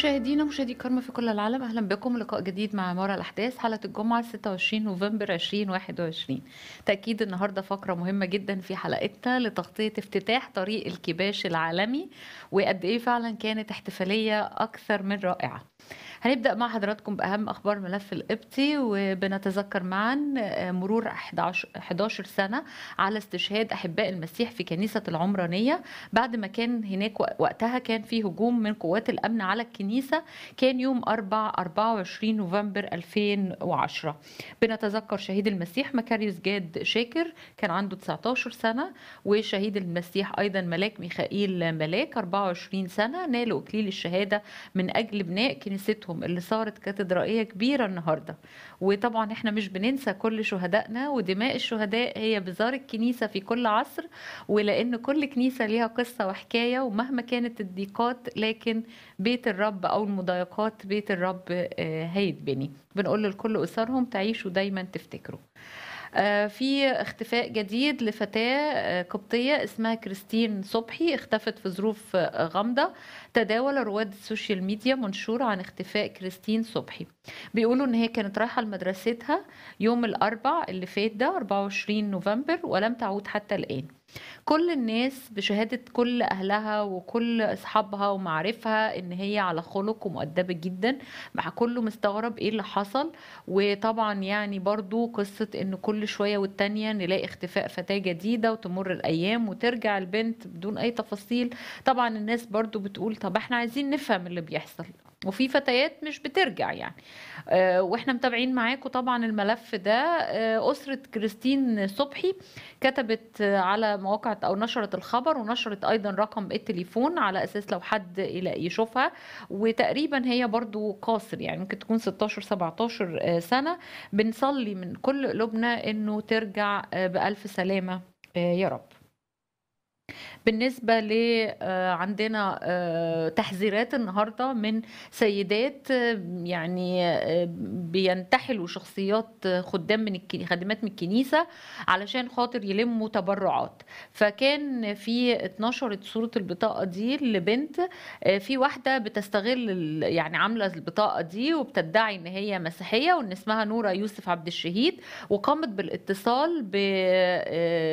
مشاهدينا مشاهدي كارما في كل العالم أهلا بكم. لقاء جديد مع مارا الأحداث حلقة الجمعة 26 نوفمبر 2021 تأكيد النهارده فقرة مهمة جدا في حلقتنا لتغطية افتتاح طريق الكباش العالمي وقد إيه فعلا كانت احتفالية أكثر من رائعة. هنبدأ مع حضراتكم بأهم أخبار ملف القبطي وبنتذكر معا مرور 11 11 سنة على استشهاد أحباء المسيح في كنيسة العمرانية. بعد ما كان هناك وقتها كان في هجوم من قوات الأمن على الكنيسة كان يوم 4 24 نوفمبر 2010 بنتذكر شهيد المسيح مكاريوس جاد شاكر كان عنده 19 سنة وشهيد المسيح أيضا ملاك ميخائيل ملاك 24 سنة نالوا إكليل الشهادة من أجل بناء كنيستهم اللي صارت كاتدرائية كبيرة النهاردة. وطبعا إحنا مش بننسى كل شهدائنا ودماء الشهداء هي بزار الكنيسة في كل عصر ولأن كل كنيسة ليها قصة وحكاية ومهما كانت الضيقات لكن بيت الرب أو المضايقات بيت الرب هيتبني. بنقول لكل أسرهم تعيشوا دايما تفتكروا. في اختفاء جديد لفتاة قبطية اسمها كريستين صبحي اختفت في ظروف غامضة. تداول رواد السوشيال ميديا منشور عن اختفاء كريستين صبحي. بيقولوا إن هي كانت رايحة لمدرستها يوم الأربع اللي فات ده 24 نوفمبر ولم تعود حتى الآن. كل الناس بشهادة كل أهلها وكل أصحابها ومعارفها إن هي على خلق ومؤدبة جدا مع كله مستغرب إيه اللي حصل. وطبعا يعني برضو قصة إن كل شوية والتانية نلاقي اختفاء فتاة جديدة وتمر الأيام وترجع البنت بدون أي تفاصيل. طبعا الناس برضو بتقول طب إحنا عايزين نفهم اللي بيحصل. وفي فتيات مش بترجع يعني. أه وإحنا متابعين معاكم طبعا الملف ده. أه أسرة كريستين صبحي كتبت على مواقع أو نشرت الخبر ونشرت أيضا رقم التليفون على أساس لو حد يشوفها. وتقريبا هي برضو قاصر يعني ممكن تكون 16 17 سنة. بنصلي من كل قلوبنا إنه ترجع بألف سلامة يا رب. بالنسبة ل عندنا تحذيرات النهاردة من سيدات يعني بينتحلوا شخصيات خدام من خادمات من الكنيسة علشان خاطر يلموا تبرعات. فكان في اتنشرت صورة البطاقة دي لبنت في واحدة بتستغل يعني عاملة البطاقة دي وبتدعي إن هي مسيحية وإن اسمها نورة يوسف عبد الشهيد وقامت بالاتصال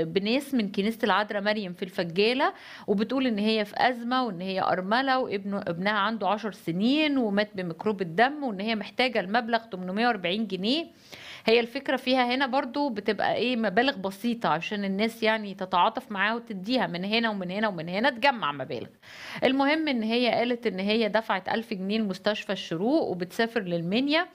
بناس من كنيسة العذراء مريم في الفجالة وبتقول إن هي في أزمة وإن هي أرملة وابنه ابنها عنده 10 سنين ومات بميكروب الدم وإن هي محتاجة المبلغ 840 جنيه. هي الفكرة فيها هنا برضو بتبقى إيه مبالغ بسيطة عشان الناس يعني تتعاطف معاها وتديها من هنا ومن هنا ومن هنا تجمع مبالغ. المهم إن هي قالت إن هي دفعت ألف جنيه لمستشفى الشروق وبتسافر للمنيا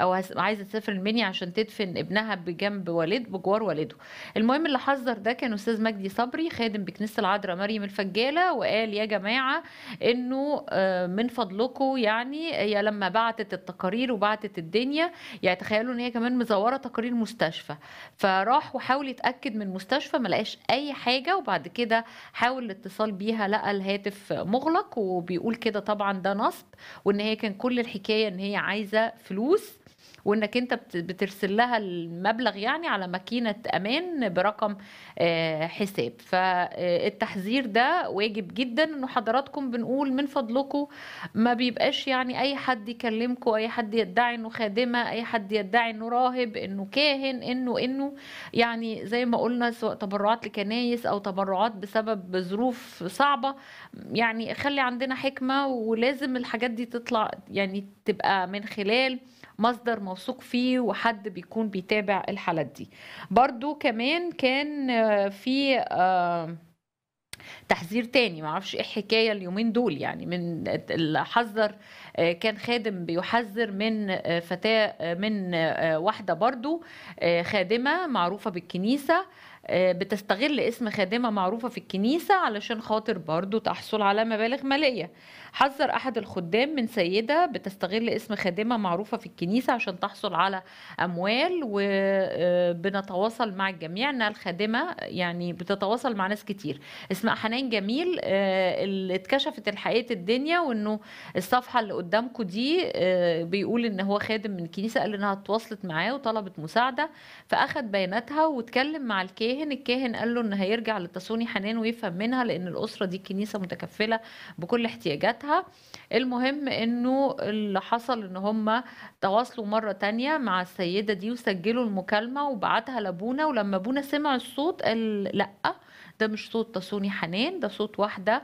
أو عايزة تسافر المنيا عشان تدفن ابنها بجنب والد بجوار والده. المهم اللي حذر ده كان أستاذ مجدي صبري خادم بكنيسة العذراء مريم الفجالة وقال يا جماعة إنه من فضلكم يعني هي لما بعتت التقارير وبعتت الدنيا يعني تخيلوا إن هي كمان مزوره تقارير مستشفى. فراح وحاول يتأكد من المستشفى ما لقاش أي حاجة. وبعد كده حاول الاتصال بيها لقى الهاتف مغلق وبيقول كده طبعا ده نصب وإن هي كان كل الحكاية إن هي عايزة فلوس. وإنك أنت بترسل لها المبلغ يعني على ماكينة أمان برقم حساب. فالتحذير ده واجب جدا. إنه حضراتكم بنقول من فضلكم ما بيبقاش يعني أي حد يكلمكم أي حد يدعي إنه خادمة أي حد يدعي إنه راهب إنه كاهن إنه إنه يعني زي ما قلنا سواء تبرعات لكنايس أو تبرعات بسبب ظروف صعبة. يعني خلي عندنا حكمة ولازم الحاجات دي تطلع يعني تبقى من خلال مصدر موثوق فيه وحد بيكون بيتابع الحالات دي. برضو كمان كان في تحذير تاني معرفش إيه الحكاية اليومين دول يعني من الحذر كان خادم بيحذر من فتاة من واحدة برضو خادمة معروفة بالكنيسة بتستغل اسم خادمة معروفة في الكنيسة علشان خاطر برضو تحصل على مبالغ مالية. حذر أحد الخدام من سيدة بتستغل اسم خادمة معروفة في الكنيسة عشان تحصل على أموال وبنتواصل مع الجميع أنها الخادمة يعني بتتواصل مع ناس كتير. اسمها حنان جميل اللي اتكشفت الحقيقة الدنيا وأنه الصفحة اللي قدام قدامكم دي آه، بيقول إن هو خادم من الكنيسة قال إنها اتواصلت معاه وطلبت مساعدة فأخد بياناتها واتكلم مع الكاهن الكاهن قال له إن هيرجع لتصوني حنان ويفهم منها لأن الأسرة دي الكنيسه متكفلة بكل احتياجاتها. المهم إنه اللي حصل إن هم تواصلوا مرة تانية مع السيدة دي وسجلوا المكالمة وبعتها لأبونا ولما أبونا سمع الصوت قال لأ. ده مش صوت تصوني حنان ده صوت واحدة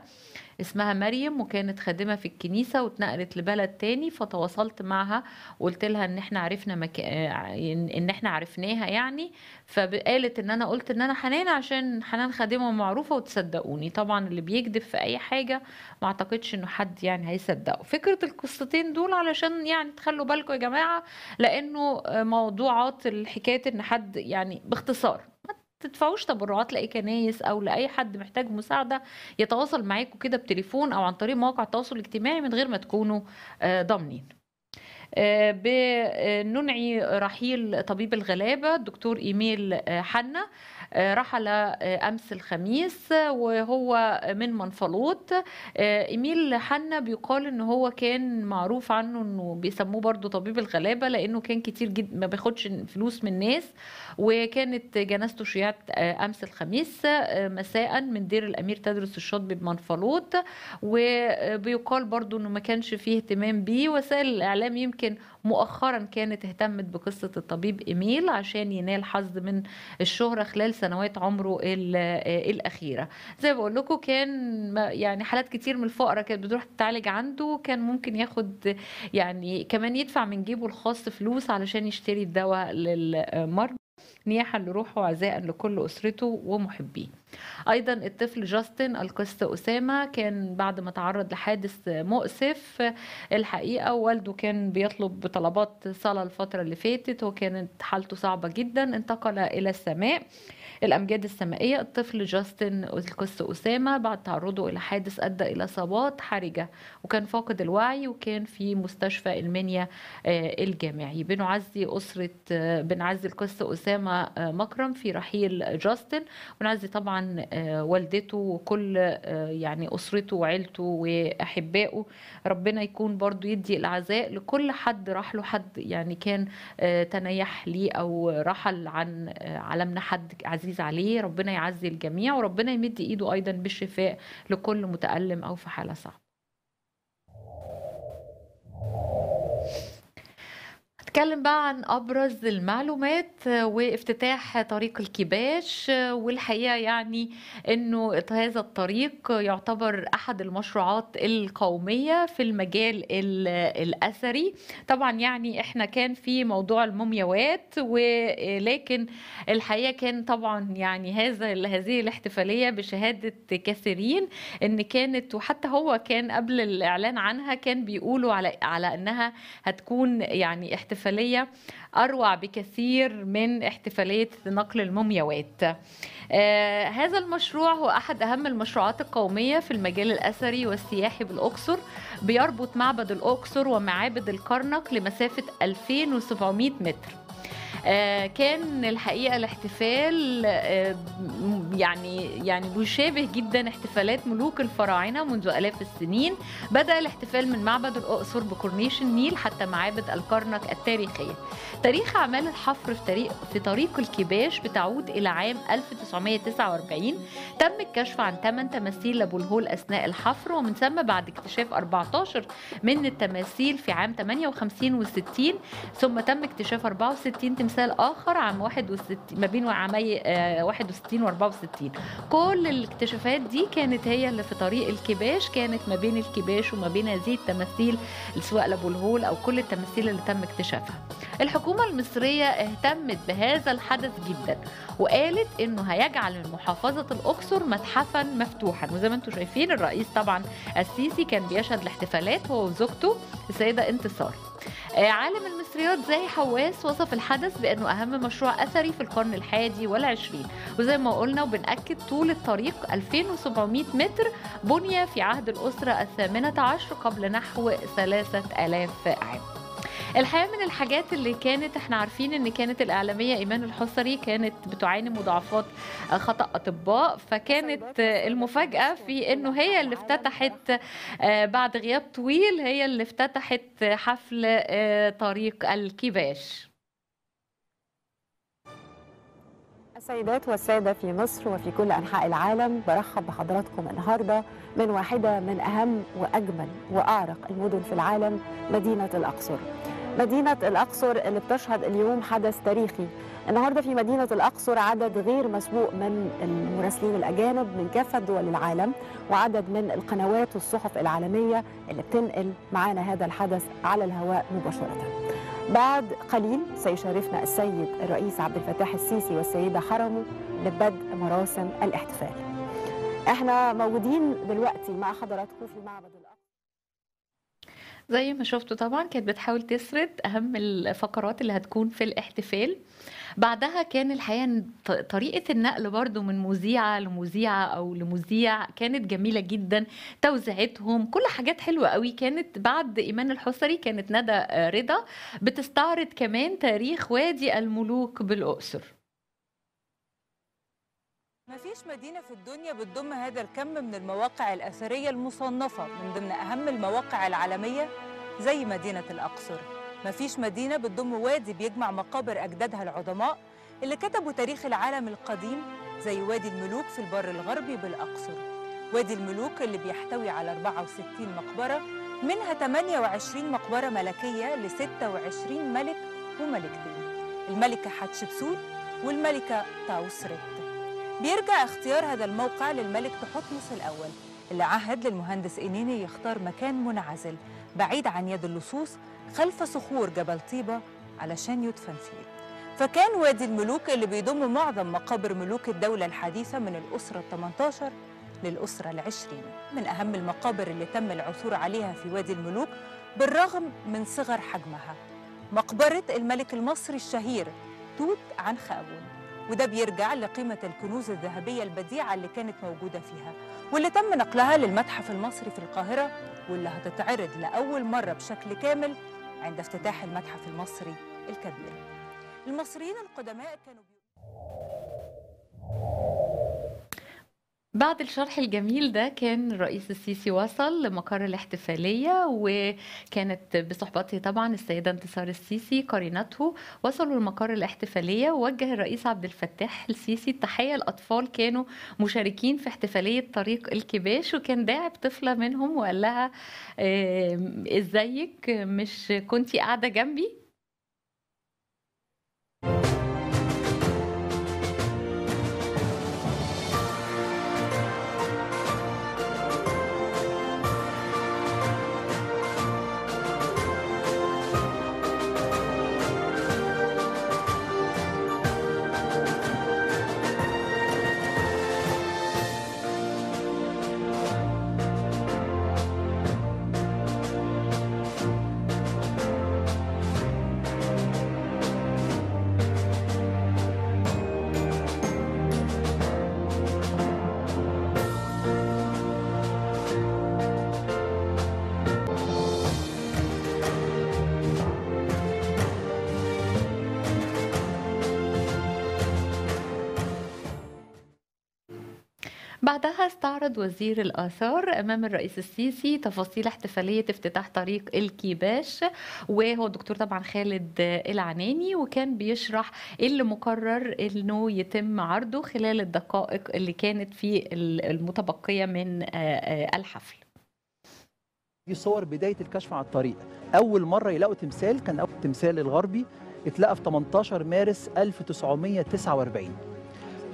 اسمها مريم وكانت خادمة في الكنيسة واتنقلت لبلد تاني فتواصلت معها وقلت لها إن إحنا عرفنا مك... ان إحنا عرفناها يعني. فقالت إن أنا قلت إن أنا حنان عشان حنان خادمة معروفة وتصدقوني. طبعا اللي بيكذب في أي حاجة ما أعتقدش إنه حد يعني هيصدقه. فكرة القصتين دول علشان يعني تخلوا بالكم يا جماعة لأنه موضوعات الحكاية إن حد يعني باختصار. تدفعوش تبرعات لأي كنايس أو لأي حد محتاج مساعدة يتواصل معاكم كده بتليفون أو عن طريق مواقع التواصل الاجتماعي من غير ما تكونوا آه، ضامنين. آه، بننعي رحيل طبيب الغلابة الدكتور إيميل آه، حنا آه، رحل آه، أمس الخميس وهو من منفلوط. آه، إيميل حنا بيقال إن هو كان معروف عنه إنه بيسموه برضو طبيب الغلابة لأنه كان كتير جدا ما بياخدش فلوس من الناس وكانت جنازته شيعت آه، أمس الخميس آه، مساء من دير الأمير تدرس الشاطبي بمنفلوط. وبيقال برضو إنه ما كانش فيه اهتمام بيه. وسائل الإعلام يمكن مؤخرا كانت اهتمت بقصة الطبيب إيميل عشان ينال حظ من الشهرة خلال سنوات عمره ال- الأخيرة. زي ما بقول لكم كان يعني حالات كتير من الفقراء كانت بتروح تتعالج عنده كان ممكن ياخد يعني كمان يدفع من جيبه الخاص فلوس علشان يشتري الدواء للمرضى نياحا لروحه وعزاء لكل أسرته ومحبيه. أيضا الطفل جاستن القس أسامة كان بعد ما تعرض لحادث مؤسف الحقيقة والده كان بيطلب طلبات صلاة الفترة اللي فاتت وكانت حالته صعبة جدا انتقل إلى السماء. الأمجاد السمائية الطفل جاستن القس أسامة بعد تعرضه إلى حادث أدى إلى إصابات حرجة وكان فاقد الوعي وكان في مستشفى المنيا آه، الجامعي. بنعزي أسرة آه، بنعزي القس أسامة آه، مكرم في رحيل جاستن. ونعزي طبعا آه، والدته وكل آه، يعني أسرته وعيلته وأحبائه. ربنا يكون برضو يدي العزاء لكل حد راح له حد يعني كان آه، تنيح ليه أو رحل عن عالمنا حد عزيز عليه. ربنا يعزي الجميع وربنا يمد إيده أيضا بالشفاء لكل متألم أو في حالة صعبة. هتكلم بقى عن أبرز المعلومات وافتتاح طريق الكباش والحقيقة يعني إنه هذا الطريق يعتبر أحد المشروعات القومية في المجال ال- الأثري. طبعا يعني إحنا كان في موضوع المومياوات ولكن الحقيقة كان طبعا يعني هذا هذه الاحتفالية بشهادة كثيرين إن كانت وحتى هو كان قبل الإعلان عنها كان بيقولوا على على إنها هتكون يعني احتفالية أروع بكثير من احتفالية نقل المومياوات. آه هذا المشروع هو أحد أهم المشروعات القومية في المجال الأثري والسياحي بالأقصر. بيربط معبد الأقصر ومعابد الكرنك لمسافة 2700 متر. كان الحقيقة الاحتفال آه، يعني يعني بيشابه جدا احتفالات ملوك الفراعنة منذ آلاف السنين. بدأ الاحتفال من معبد الأقصر بكورنيش النيل حتى معابد الكرنك التاريخية. تاريخ أعمال الحفر في طريق في طريق الكباش بتعود إلى عام 1949 تم الكشف عن 8 تماثيل لابو الهول أثناء الحفر ومن ثم بعد اكتشاف 14 من التماثيل في عام 58 و60 ثم تم اكتشاف 64 تمثال آخر عام 61 ما بين عامي آه، 61 و 64 كل الاكتشافات دي كانت هي اللي في طريق الكباش كانت ما بين الكباش وما بين هذه التماثيل سواء لابو الهول أو كل التماثيل اللي تم اكتشافها. الحكومة المصرية اهتمت بهذا الحدث جدا وقالت إنه هيجعل من محافظة الأقصر متحفا مفتوحا. وزي ما أنتم شايفين الرئيس طبعا السيسي كان بيشهد الاحتفالات هو وزوجته السيدة انتصار. عالم المصريات زاهي حواس وصف الحدث بأنه أهم مشروع أثري في القرن الحادي والعشرين. وزي ما قلنا وبنأكد طول الطريق 2700 متر بني في عهد الأسرة الثامنة عشر قبل نحو ثلاثة آلاف عام. الحقيقة من الحاجات اللي كانت إحنا عارفين إن كانت الإعلامية إيمان الحصري كانت بتعاني مضاعفات آآ خطأ أطباء، فكانت المفاجأة في إنه هي اللي افتتحت آآ بعد غياب طويل هي اللي افتتحت حفل آآ طريق الكباش. السيدات والسادة في مصر وفي كل أنحاء العالم برحب بحضراتكم النهاردة من واحدة من أهم وأجمل وأعرق المدن في العالم مدينة الأقصر مدينة الأقصر اللي بتشهد اليوم حدث تاريخي. النهاردة في مدينة الأقصر عدد غير مسبوق من المراسلين الأجانب من كافة دول العالم وعدد من القنوات والصحف العالمية اللي بتنقل معانا هذا الحدث على الهواء مباشرة. بعد قليل سيشرفنا السيد الرئيس عبد الفتاح السيسي والسيدة حرمه لبدء مراسم الاحتفال. إحنا موجودين دلوقتي مع حضراتكم في معبد الأقصر. زي ما شفتوا طبعًا كانت بتحاول تسرد أهم الفقرات اللي هتكون في الاحتفال، بعدها كان الحقيقة إن ط طريقة النقل برضه من مذيعة لمذيعة أو لمذيع كانت جميلة جدًا، توزيعتهم كل حاجات حلوة أوي، كانت بعد إيمان الحصري كانت ندى آآ رضا بتستعرض كمان تاريخ وادي الملوك بالأقصر. ما فيش مدينة في الدنيا بتضم هذا الكم من المواقع الأثرية المصنفة من ضمن أهم المواقع العالمية زي مدينة الأقصر. ما فيش مدينة بتضم وادي بيجمع مقابر أجدادها العظماء اللي كتبوا تاريخ العالم القديم زي وادي الملوك في البر الغربي بالأقصر. وادي الملوك اللي بيحتوي على 64 مقبرة منها 28 مقبرة ملكية ل 26 ملك وملكتين. الملكة حتشبسوت والملكة تاوسرت بيرجع اختيار هذا الموقع للملك تحتمس الأول. اللي عهد للمهندس إنيني يختار مكان منعزل بعيد عن يد اللصوص خلف صخور جبل طيبة علشان يدفن فيه. فكان وادي الملوك اللي بيضم معظم مقابر ملوك الدولة الحديثة من الأسرة الثمنتاشر للأسرة العشرين. من أهم المقابر اللي تم العثور عليها في وادي الملوك بالرغم من صغر حجمها. مقبرة الملك المصري الشهير توت عنخ آمون وده بيرجع لقيمة الكنوز الذهبية البديعة اللي كانت موجودة فيها واللي تم نقلها للمتحف المصري في القاهرة واللي هتتعرض لأول مرة بشكل كامل عند افتتاح المتحف المصري الكبير. المصريين القدماء كانوا بي... بعد الشرح الجميل ده كان الرئيس السيسي وصل لمقر الاحتفالية وكانت بصحبته طبعا السيدة انتصار السيسي قرينته وصلوا لمقر الاحتفالية ووجه الرئيس عبد الفتاح السيسي التحية. الأطفال كانوا مشاركين في احتفالية طريق الكباش وكان داعب طفلة منهم وقال لها آه، إزيك؟ مش كنتي قاعدة جنبي؟ استعرض وزير الآثار أمام الرئيس السيسي تفاصيل احتفالية افتتاح طريق الكيباش وهو الدكتور طبعا خالد العناني وكان بيشرح اللي مقرر إنه يتم عرضه خلال الدقائق اللي كانت في المتبقية من آه، آه، الحفل. دي صور بداية الكشف عن الطريق. أول مرة يلاقوا تمثال كان أول تمثال الغربي اتلقى في 18 مارس 1949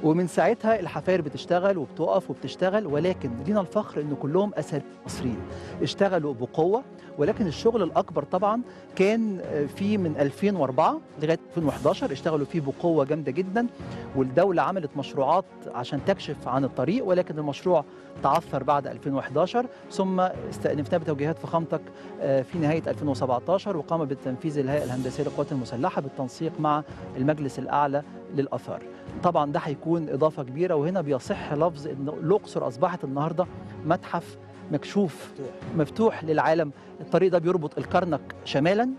ومن ساعتها الحفاير بتشتغل وبتقف وبتشتغل ولكن لينا الفخر إن كلهم اثريين مصريين اشتغلوا بقوة ولكن الشغل الأكبر طبعا كان في من 2004 لغاية 2011 اشتغلوا فيه بقوة جامدة جدا والدولة عملت مشروعات عشان تكشف عن الطريق ولكن المشروع تعثر بعد 2011 ثم استأنفناه بتوجيهات فخامتك في نهاية 2017 وقام بالتنفيذ الهيئه الهندسية للقوات المسلحة بالتنسيق مع المجلس الأعلى للآثار. طبعا ده هيكون إضافة كبيرة وهنا بيصح لفظ إن الأقصر أصبحت النهارده متحف مكشوف مفتوح للعالم. الطريق ده بيربط الكرنك شمالا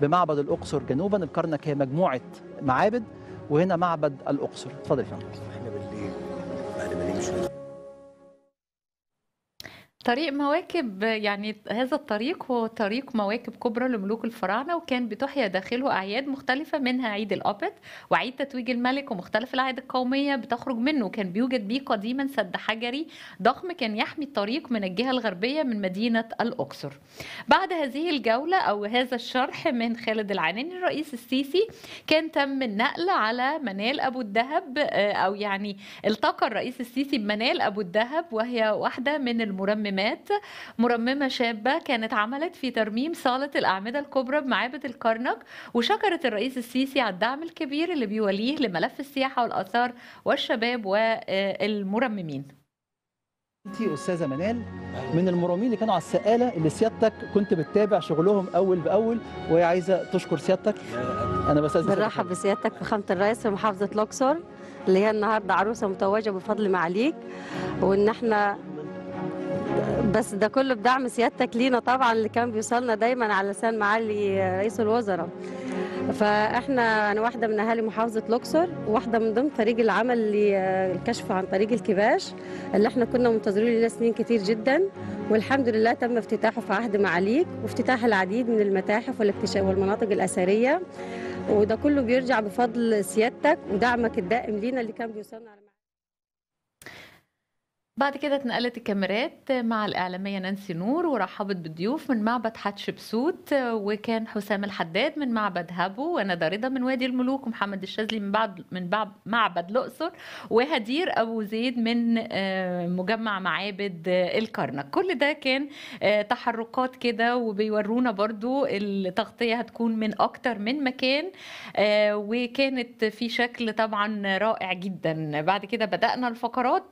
بمعبد الأقصر جنوبا الكرنك هي مجموعة معابد وهنا معبد الأقصر. اتفضل يا فندم. إحنا بالليل بعد ما نمشي. طريق مواكب يعني هذا الطريق هو طريق مواكب كبرى لملوك الفراعنة وكان بتحيا داخله أعياد مختلفة منها عيد الأبت وعيد تتويج الملك ومختلف الأعياد القومية بتخرج منه. كان بيوجد بيه قديما سد حجري ضخم كان يحمي الطريق من الجهة الغربية من مدينة الأقصر. بعد هذه الجولة أو هذا الشرح من خالد العناني الرئيس السيسي كان تم النقل على منال أبو الدهب آه، أو يعني التقى الرئيس السيسي بمنال أبو الدهب وهي واحدة من المرممات مرممة شابة كانت عملت في ترميم صالة الأعمدة الكبرى بمعابد الكرنك وشكرت الرئيس السيسي على الدعم الكبير اللي بيوليه لملف السياحة والآثار والشباب والمرممين. أنت أستاذة منال من المرامين اللي كانوا على السقالة اللي سيادتك كنت بتتابع شغلهم أول بأول وهي عايزة تشكر سيادتك. أنا بستاذن بنرحب بسيادتك في خامة الرئيس في محافظة الأقصر اللي هي النهاردة عروسة متوجة بفضل معاليك وإن إحنا بس ده كله بدعم سيادتك لينا طبعا اللي كان بيوصلنا دايما على لسان معالي رئيس الوزراء. فإحنا أنا واحدة من أهالي محافظة الأقصر وواحده من ضمن فريق العمل للكشف عن طريق الكباش اللي إحنا كنا منتظرين له سنين كتير جدا. والحمد لله تم افتتاحه في عهد معاليك وافتتاح العديد من المتاحف والاكتشاف والمناطق الأثرية. وده كله بيرجع بفضل سيادتك ودعمك الدائم لينا اللي كان بيوصلنا على بعد كده اتنقلت الكاميرات مع الإعلامية نانسي نور ورحبت بالضيوف من معبد حتشبسوت وكان حسام الحداد من معبد هابو وندى رضا من وادي الملوك ومحمد الشاذلي من بعد من بعد معبد الأقصر وهدير أبو زيد من آه، مجمع معابد الكرنك. كل ده كان آه، تحركات كده وبيورونا برضو التغطية هتكون من أكتر من مكان آه، وكانت في شكل طبعا رائع جدا. بعد كده بدأنا الفقرات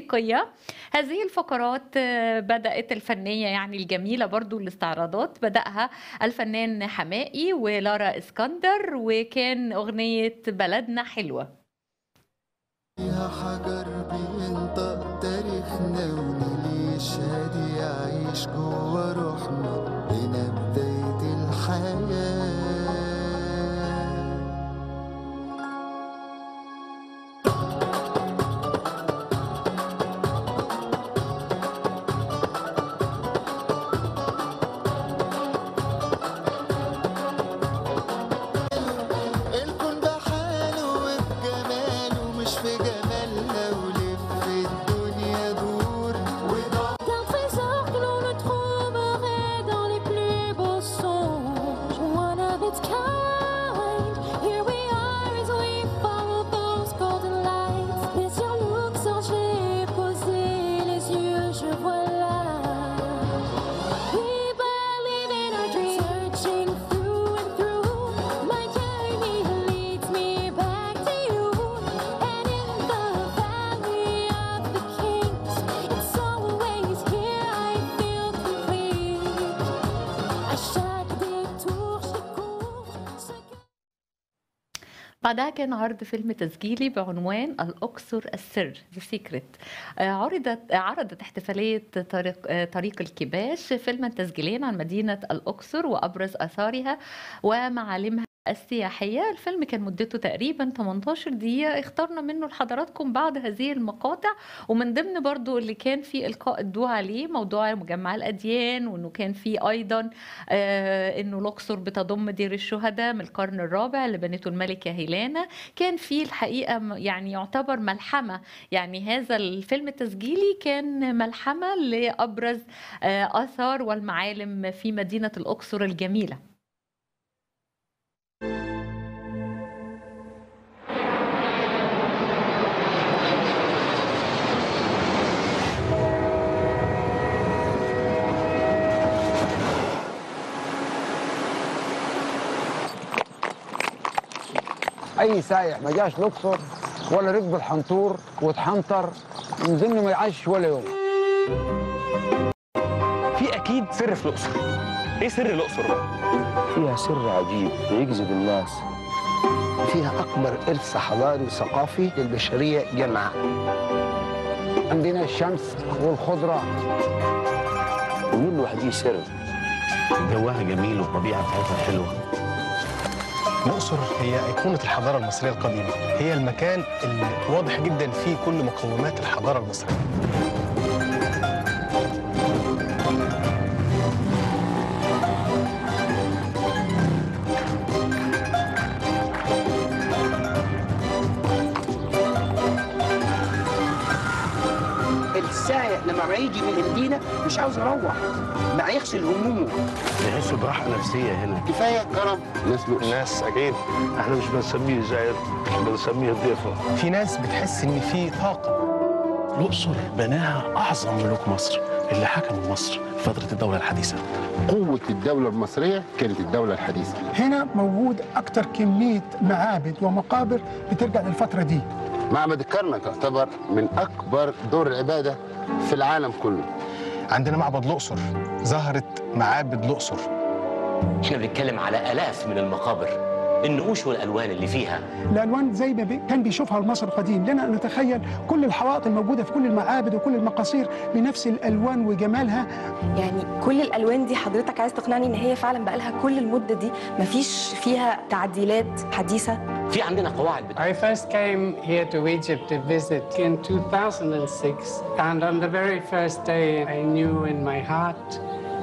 الموسيقية. هذه الفقرات آه، بدأت الفنية يعني الجميلة برضو الاستعراضات. بدأها الفنان حمائي ولارا إسكندر وكان أغنية بلدنا حلوة. فيها حجر بينطق تاريخنا ونليش هادي يعيش جوا روحنا. هنا بداية الحياة. بعدها كان عرض فيلم تسجيلي بعنوان الأقصر السر Secret. آه، عرضت عرضت احتفالية طريق, آه، طريق الكباش فيلما تسجيليا عن مدينة الأقصر وأبرز آثارها ومعالمها السياحية. الفيلم كان مدته تقريبا 18 دقيقة. اخترنا منه لحضراتكم بعض هذه المقاطع ومن ضمن برضو اللي كان في إلقاء الضوء عليه موضوع مجمع الأديان وإنه كان في أيضا آه، إنه الأقصر بتضم دير الشهداء من القرن الرابع اللي بنته الملكة هيلانا كان في الحقيقة يعني يعتبر ملحمة. يعني هذا الفيلم التسجيلي كان ملحمة لأبرز آه، آثار والمعالم في مدينة الأقصر الجميلة. أي سايح ما جاش الاقصر ولا ركب الحنطور واتحنطر من ضمن ما يعيش ولا يوم. في أكيد سر في الأقصر. إيه سر الاقصر بقى؟ فيها سر عجيب بيجذب الناس. فيها أكبر إرث حضاري وثقافي للبشرية جمعاء عندنا الشمس والخضرة. ومين لوحديه سر؟ جوها جميل والطبيعة بتاعتها حلوة. الأقصر هي أيقونة الحضارة المصرية القديمة. هي المكان اللي واضح جدا فيه كل مقومات الحضارة المصرية. لما يجي من المدينة مش عاوز يروح. ما يغسل همومه تحسوا براحة نفسية هنا. كفاية كرم ناس ناس أكيد. إحنا مش بنسميه زائر بنسميه ضيفة. في ناس بتحس إن في طاقة. الأقصر بناها أعظم ملوك مصر اللي حكموا مصر في فترة الدولة الحديثة. قوة الدولة المصرية كانت الدولة الحديثة. هنا موجود أكتر كمية معابد ومقابر بترجع للفترة دي. معبد الكرنك يعتبر من أكبر دور العبادة في العالم كله. عندنا معبد الأقصر ظهرت معابد الأقصر. إحنا بنتكلم على آلاف من المقابر. النقوش والألوان اللي فيها. الألوان زي ما بي- كان بيشوفها المصري القديم. لنا أن نتخيل كل الحوائط الموجودة في كل المعابد وكل المقاصير بنفس الألوان وجمالها. يعني كل الألوان دي حضرتك عايز تقنعني إن هي فعلا بقالها كل المدة دي؟ مفيش فيها تعديلات حديثة؟ في عندنا قواعد I first came here to Egypt to visit in 2006, and on the very first day, I knew in my heart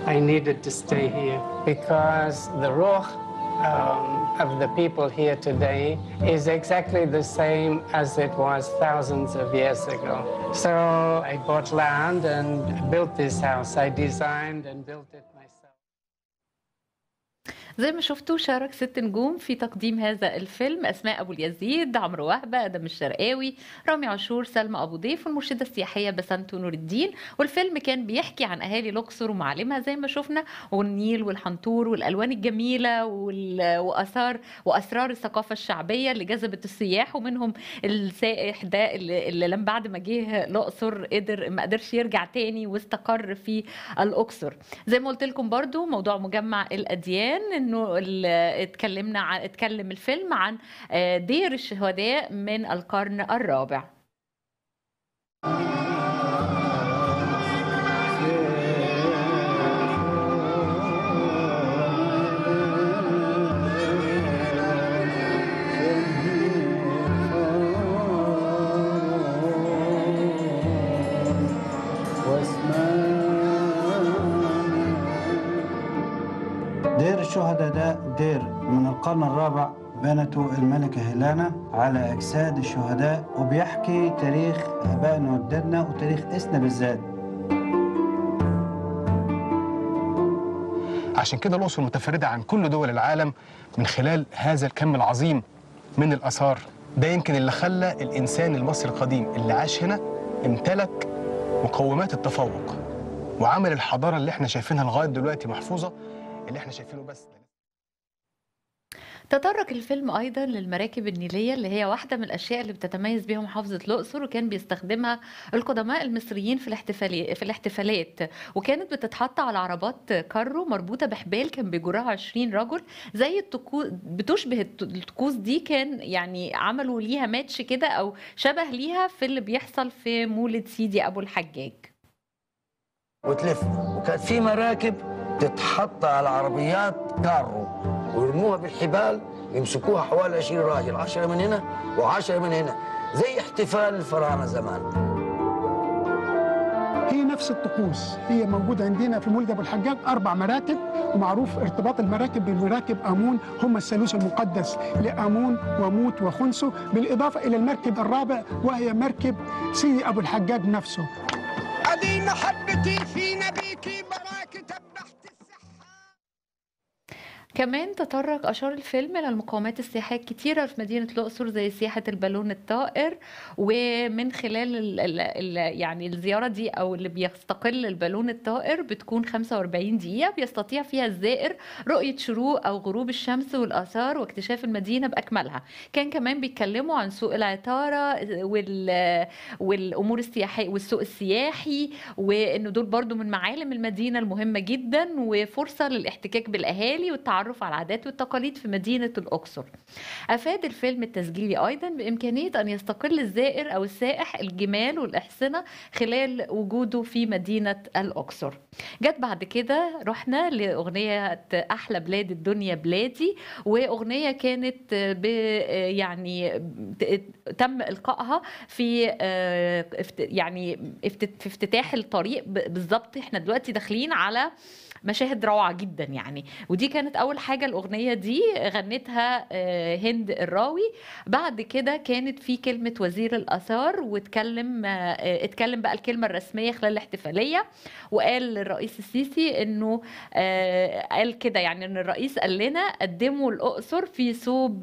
I needed to stay here because the ruh um, of the people here today is exactly the same as it was thousands of years ago. So I bought land and built this house. I designed and built it. زي ما شفتوا شارك ست نجوم في تقديم هذا الفيلم أسماء أبو اليزيد عمرو وهبة آدم الشرقاوي رامي عاشور سلمى أبو ضيف والمرشدة السياحية بسنت نور الدين. والفيلم كان بيحكي عن أهالي الأقصر ومعالمها زي ما شفنا والنيل والحنطور والألوان الجميلة وال- واثار وأسرار الثقافة الشعبية اللي جذبت السياح ومنهم السائح ده اللي اللي بعد ما جه الأقصر قدر ما قدرش يرجع تاني واستقر في الأقصر. زي ما قلت لكم برضو موضوع مجمع الأديان إنه اتكلمنا عن اتكلم الفيلم عن آه، دير الشهداء من القرن الرابع. ده دير من القرن الرابع بنته الملكة هيلانا على أجساد الشهداء وبيحكي تاريخ آبائنا وأجدادنا وتاريخ إسنا بالذات. عشان كده الأقصر متفردة عن كل دول العالم من خلال هذا الكم العظيم من الآثار. ده يمكن اللي خلى الإنسان المصري القديم اللي عاش هنا امتلك مقومات التفوق وعمل الحضارة اللي إحنا شايفينها لغاية دلوقتي محفوظة اللي إحنا شايفينه بس. تطرق الفيلم أيضا للمراكب النيلية اللي هي واحدة من الأشياء اللي بتتميز بها محافظة الأقصر وكان بيستخدمها القدماء المصريين في الاحتفالي في الاحتفالات. وكانت بتتحط على عربات كارو مربوطة بحبال كان بيجرها 20 رجل زي الطقوس بتشبه الط- الطقوس دي كان يعني عملوا ليها ماتش كده أو شبه ليها في اللي بيحصل في مولد سيدي أبو الحجاج. وتلف. وكانت في مراكب تتحط على عربيات كارو ويرموها بالحبال يمسكوها حوالي 20 راجل 10 من هنا و10 من هنا زي احتفال الفراعنة زمان. هي نفس الطقوس هي موجودة عندنا في مولد أبو الحجاج أربع مراكب ومعروف ارتباط المراكب بمراكب آمون هم الثالوث المقدس لآمون وموت وخنسو بالإضافة إلى المركب الرابع وهي مركب سيدي أبو الحجاج نفسه. أدي محبتي في نبيك براك كمان تطرق أشار الفيلم للمقومات السياحية الكتيرة في مدينة الأقصر زي سياحة البالون الطائر ومن خلال ال ال ال يعني الزيارة دي أو اللي بيستقل البالون الطائر بتكون 45 دقيقة بيستطيع فيها الزائر رؤية شروق أو غروب الشمس والآثار واكتشاف المدينة بأكملها. كان كمان بيتكلموا عن سوق العطارة وال والأمور السياحية والسوق السياحي وإنه دول برضو من معالم المدينة المهمة جدا وفرصة للاحتكاك بالأهالي والتعرف والتعرف على العادات والتقاليد في مدينة الأقصر. أفاد الفيلم التسجيلي أيضا بإمكانية أن يستقل الزائر أو السائح الجمال والإحصنة خلال وجوده في مدينة الأقصر. جت بعد كده رحنا لأغنية أحلى بلاد الدنيا بلادي وأغنية كانت يعني تم إلقائها في آه، يعني في افتتاح الطريق بالظبط إحنا دلوقتي داخلين على مشاهد روعة جدا يعني. ودي كانت أول حاجة الأغنية دي غنتها آه، هند الراوي. بعد كده كانت في كلمة وزير الآثار واتكلم آه، اتكلم بقى الكلمة الرسمية خلال الاحتفالية. وقال الرئيس السيسي إنه آه، قال كده يعني إن الرئيس قال لنا قدموا الأقصر في ثوب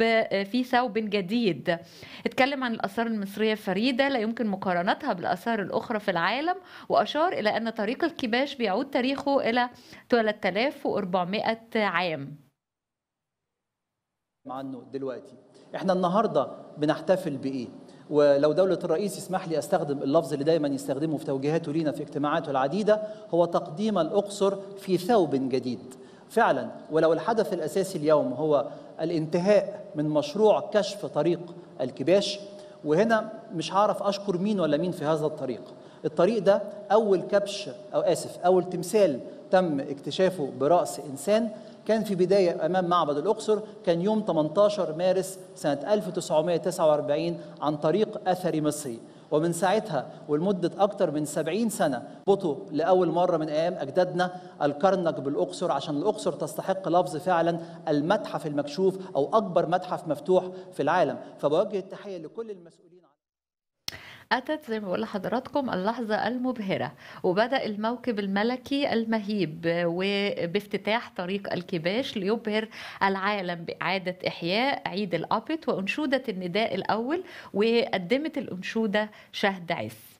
في ثوب جديد. اتكلم عن الآثار المصرية الفريدة لا يمكن مقارنتها بالآثار الأخرى في العالم وأشار إلى أن طريق الكباش بيعود تاريخه إلى 3400 عام. عنه دلوقتي. إحنا النهارده بنحتفل بإيه؟ ولو دولة الرئيس يسمح لي أستخدم اللفظ اللي دايما يستخدمه في توجيهاته لينا في اجتماعاته العديدة هو تقديم الأقصر في ثوب جديد. فعلا ولو الحدث الأساسي اليوم هو الانتهاء من مشروع كشف طريق الكباش وهنا مش هعرف أشكر مين ولا مين في هذا الطريق. الطريق ده أول كبش أو آسف أول تمثال تم اكتشافه برأس إنسان كان في بداية أمام معبد الأقصر كان يوم 18 مارس سنة 1949 عن طريق أثري مصري. ومن ساعتها ولمدة أكثر من 70 سنة بطوا لأول مرة من أيام أجدادنا الكرنك بالأقصر عشان الأقصر تستحق لفظ فعلا المتحف المكشوف أو أكبر متحف مفتوح في العالم. فبوجه التحية لكل المسؤولين. أتت زي ما بقول لحضراتكم اللحظة المبهرة وبدأ الموكب الملكي المهيب وبافتتاح طريق الكباش ليبهر العالم بإعادة إحياء عيد الأبت وأنشودة النداء الأول وقدمت الأنشودة شهد عز.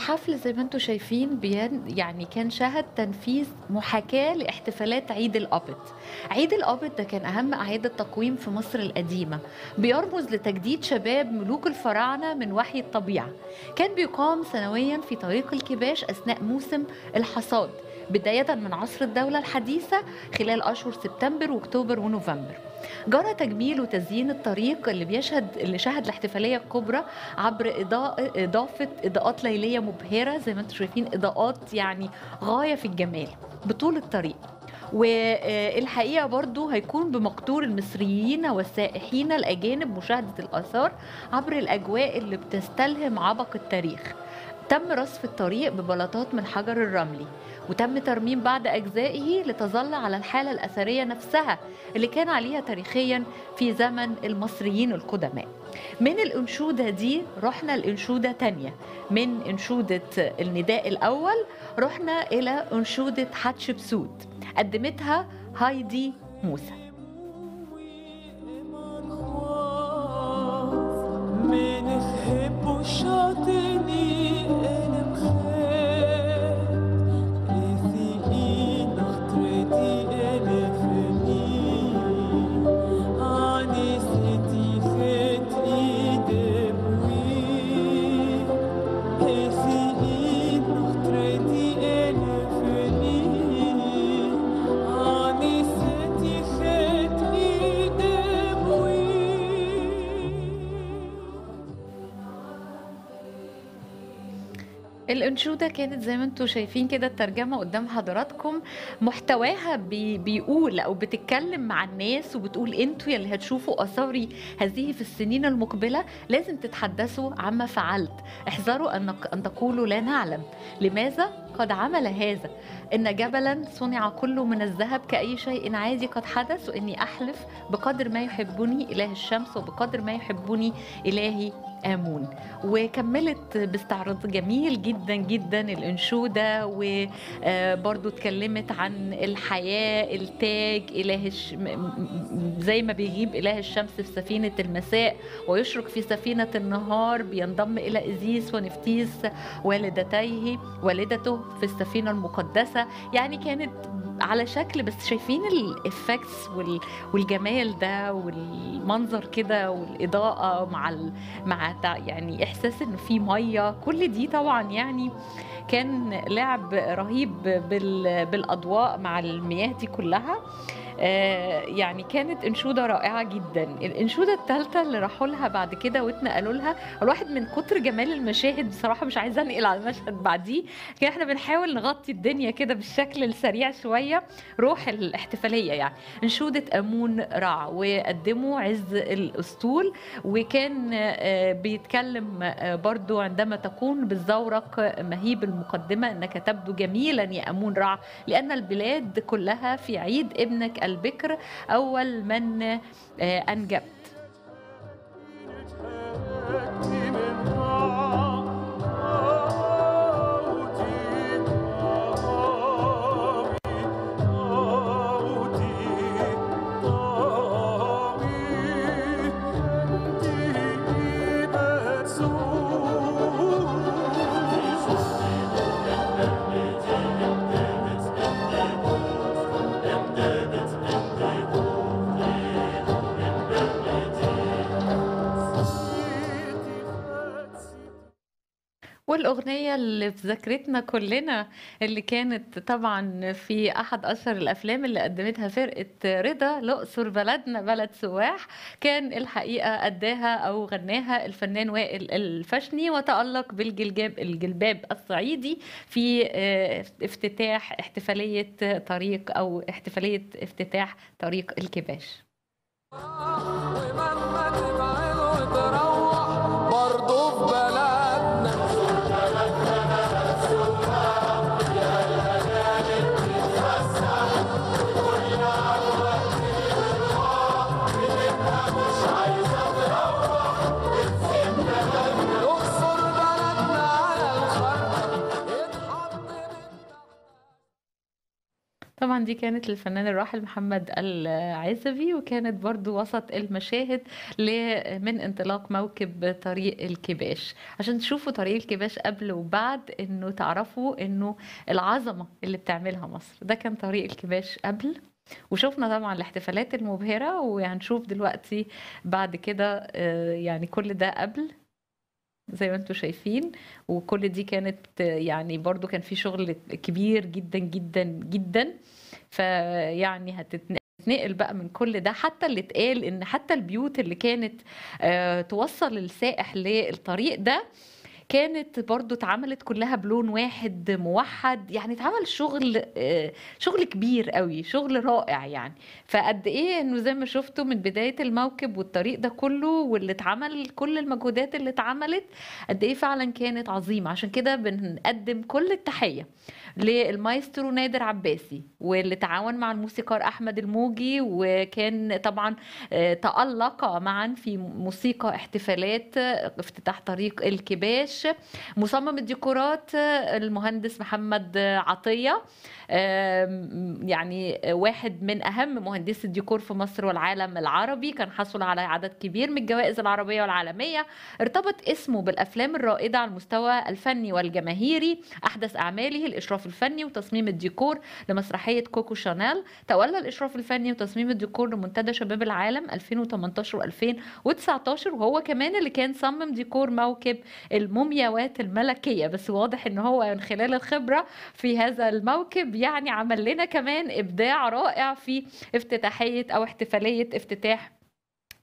الحفل زي ما أنتم شايفين بيان يعني كان شهد تنفيذ محاكاة لاحتفالات عيد الأبت عيد الأبت ده كان أهم أعياد التقويم في مصر القديمة. بيرمز لتجديد شباب ملوك الفراعنة من وحي الطبيعة. كان بيقام سنويا في طريق الكباش أثناء موسم الحصاد. بداية من عصر الدولة الحديثة خلال أشهر سبتمبر وأكتوبر ونوفمبر. جرى تجميل وتزيين الطريق اللي بيشهد اللي شهد الاحتفالية الكبرى عبر إضافة إضاءات ليلية مبهرة زي ما أنتم شايفين إضاءات يعني غاية في الجمال بطول الطريق. والحقيقة برضو هيكون بمقدور المصريين والسائحين الأجانب مشاهدة الآثار عبر الأجواء اللي بتستلهم عبق التاريخ. تم رصف الطريق ببلاطات من حجر الرملي. وتم ترميم بعض أجزائه لتظل على الحالة الأثرية نفسها اللي كان عليها تاريخيا في زمن المصريين القدماء. من الأنشودة دي رحنا لأنشودة تانية. من أنشودة النداء الأول رحنا إلى أنشودة حتشبسوت قدمتها هايدي موسى. من خيب وشاطني الأنشودة كانت زي ما أنتم شايفين كده الترجمة قدام حضراتكم محتواها بي بيقول أو بتتكلم مع الناس وبتقول أنتوا يلي هتشوفوا آثاري هذه في السنين المقبلة لازم تتحدثوا عما فعلت. احذروا أن أن تقولوا لا نعلم. لماذا؟ قد عمل هذا. إن جبلا صنع كله من الذهب كأي شيء عادي قد حدث وإني أحلف بقدر ما يحبني إله الشمس وبقدر ما يحبني إلهي آمون. وكملت باستعراض جميل جدا جدا الأنشودة وبرضو اتكلمت عن الحياة التاج إله الش... زي ما بيجيب إله الشمس في سفينة المساء ويشرق في سفينة النهار بينضم إلى إزيس ونفتيس والدتيه والدته في السفينة المقدسة. يعني كانت على شكل بس شايفين الافكتس والجمال ده والمنظر كده والإضاءة مع. مع يعني إحساس إنه في مية كل دي طبعا يعني كان لعب رهيب بال... بالأضواء مع المياه دي كلها يعني كانت انشودة رائعة جدا. الانشودة الثالثه اللي راحوا لها بعد كده واتنقلوا لها الواحد من كتر جمال المشاهد بصراحة مش عايزة أنقل على المشهد بعديه كان إحنا بنحاول نغطي الدنيا كده بالشكل السريع شوية روح الاحتفالية يعني. انشودة أمون رع وقدموا عز الأسطول وكان آه، بيتكلم آه، برضو عندما تكون بالزورق مهيب المقدمة إنك تبدو جميلا يا أمون رع لأن البلاد كلها في عيد ابنك البكر أول من آه، انجبت والأغنية اللي في ذاكرتنا كلنا اللي كانت طبعا في أحد أشهر الأفلام اللي قدمتها فرقة رضا الأقصر بلدنا بلد سواح كان الحقيقة أداها أو غناها الفنان وائل الفشني وتألق بالجلجاب الجلباب الصعيدي في آه، افتتاح احتفالية طريق أو احتفالية افتتاح طريق الكباش. برضه دي كانت للفنان الراحل محمد العزبي وكانت برضو وسط المشاهد من انطلاق موكب طريق الكباش. عشان تشوفوا طريق الكباش قبل وبعد إنه تعرفوا إنه العظمة اللي بتعملها مصر. ده كان طريق الكباش قبل. وشفنا طبعا الاحتفالات المبهرة وهنشوف دلوقتي بعد كده آه، يعني كل ده قبل زي ما أنتم شايفين. وكل دي كانت يعني برضو كان في شغل كبير جدا جدا جدا. فيعني هتتنقل بقى من كل ده. حتى اللي اتقال إن حتى البيوت اللي كانت آه، توصل السائح للطريق ده كانت برضو اتعملت كلها بلون واحد موحد يعني اتعمل شغل آه، شغل كبير قوي شغل رائع يعني. فقد إيه إنه زي ما شفتوا من بداية الموكب والطريق ده كله واللي اتعمل كل المجهودات اللي اتعملت قد إيه فعلا كانت عظيمة. عشان كده بنقدم كل التحية للمايسترو نادر عباسي واللي تعاون مع الموسيقار أحمد الموجي وكان طبعا آه، تألقا معا في موسيقى احتفالات آه، افتتاح طريق الكباش مصمم الديكورات المهندس محمد آم، يعني واحد من أهم مهندسي الديكور في مصر والعالم العربي. كان حصل على عدد كبير من الجوائز العربية والعالمية. ارتبط اسمه بالأفلام الرائدة على المستوى الفني والجماهيري. أحدث أعماله الإشراف الفني وتصميم الديكور لمسرحية كوكو شانيل. تولى الإشراف الفني وتصميم الديكور لمنتدى شباب العالم 2018 و2019 وهو كمان اللي كان صمم ديكور موكب المومياوات الملكية بس واضح إن هو من خلال الخبرة في هذا الموكب يعني عمل لنا كمان إبداع رائع في افتتاحية أو احتفالية افتتاح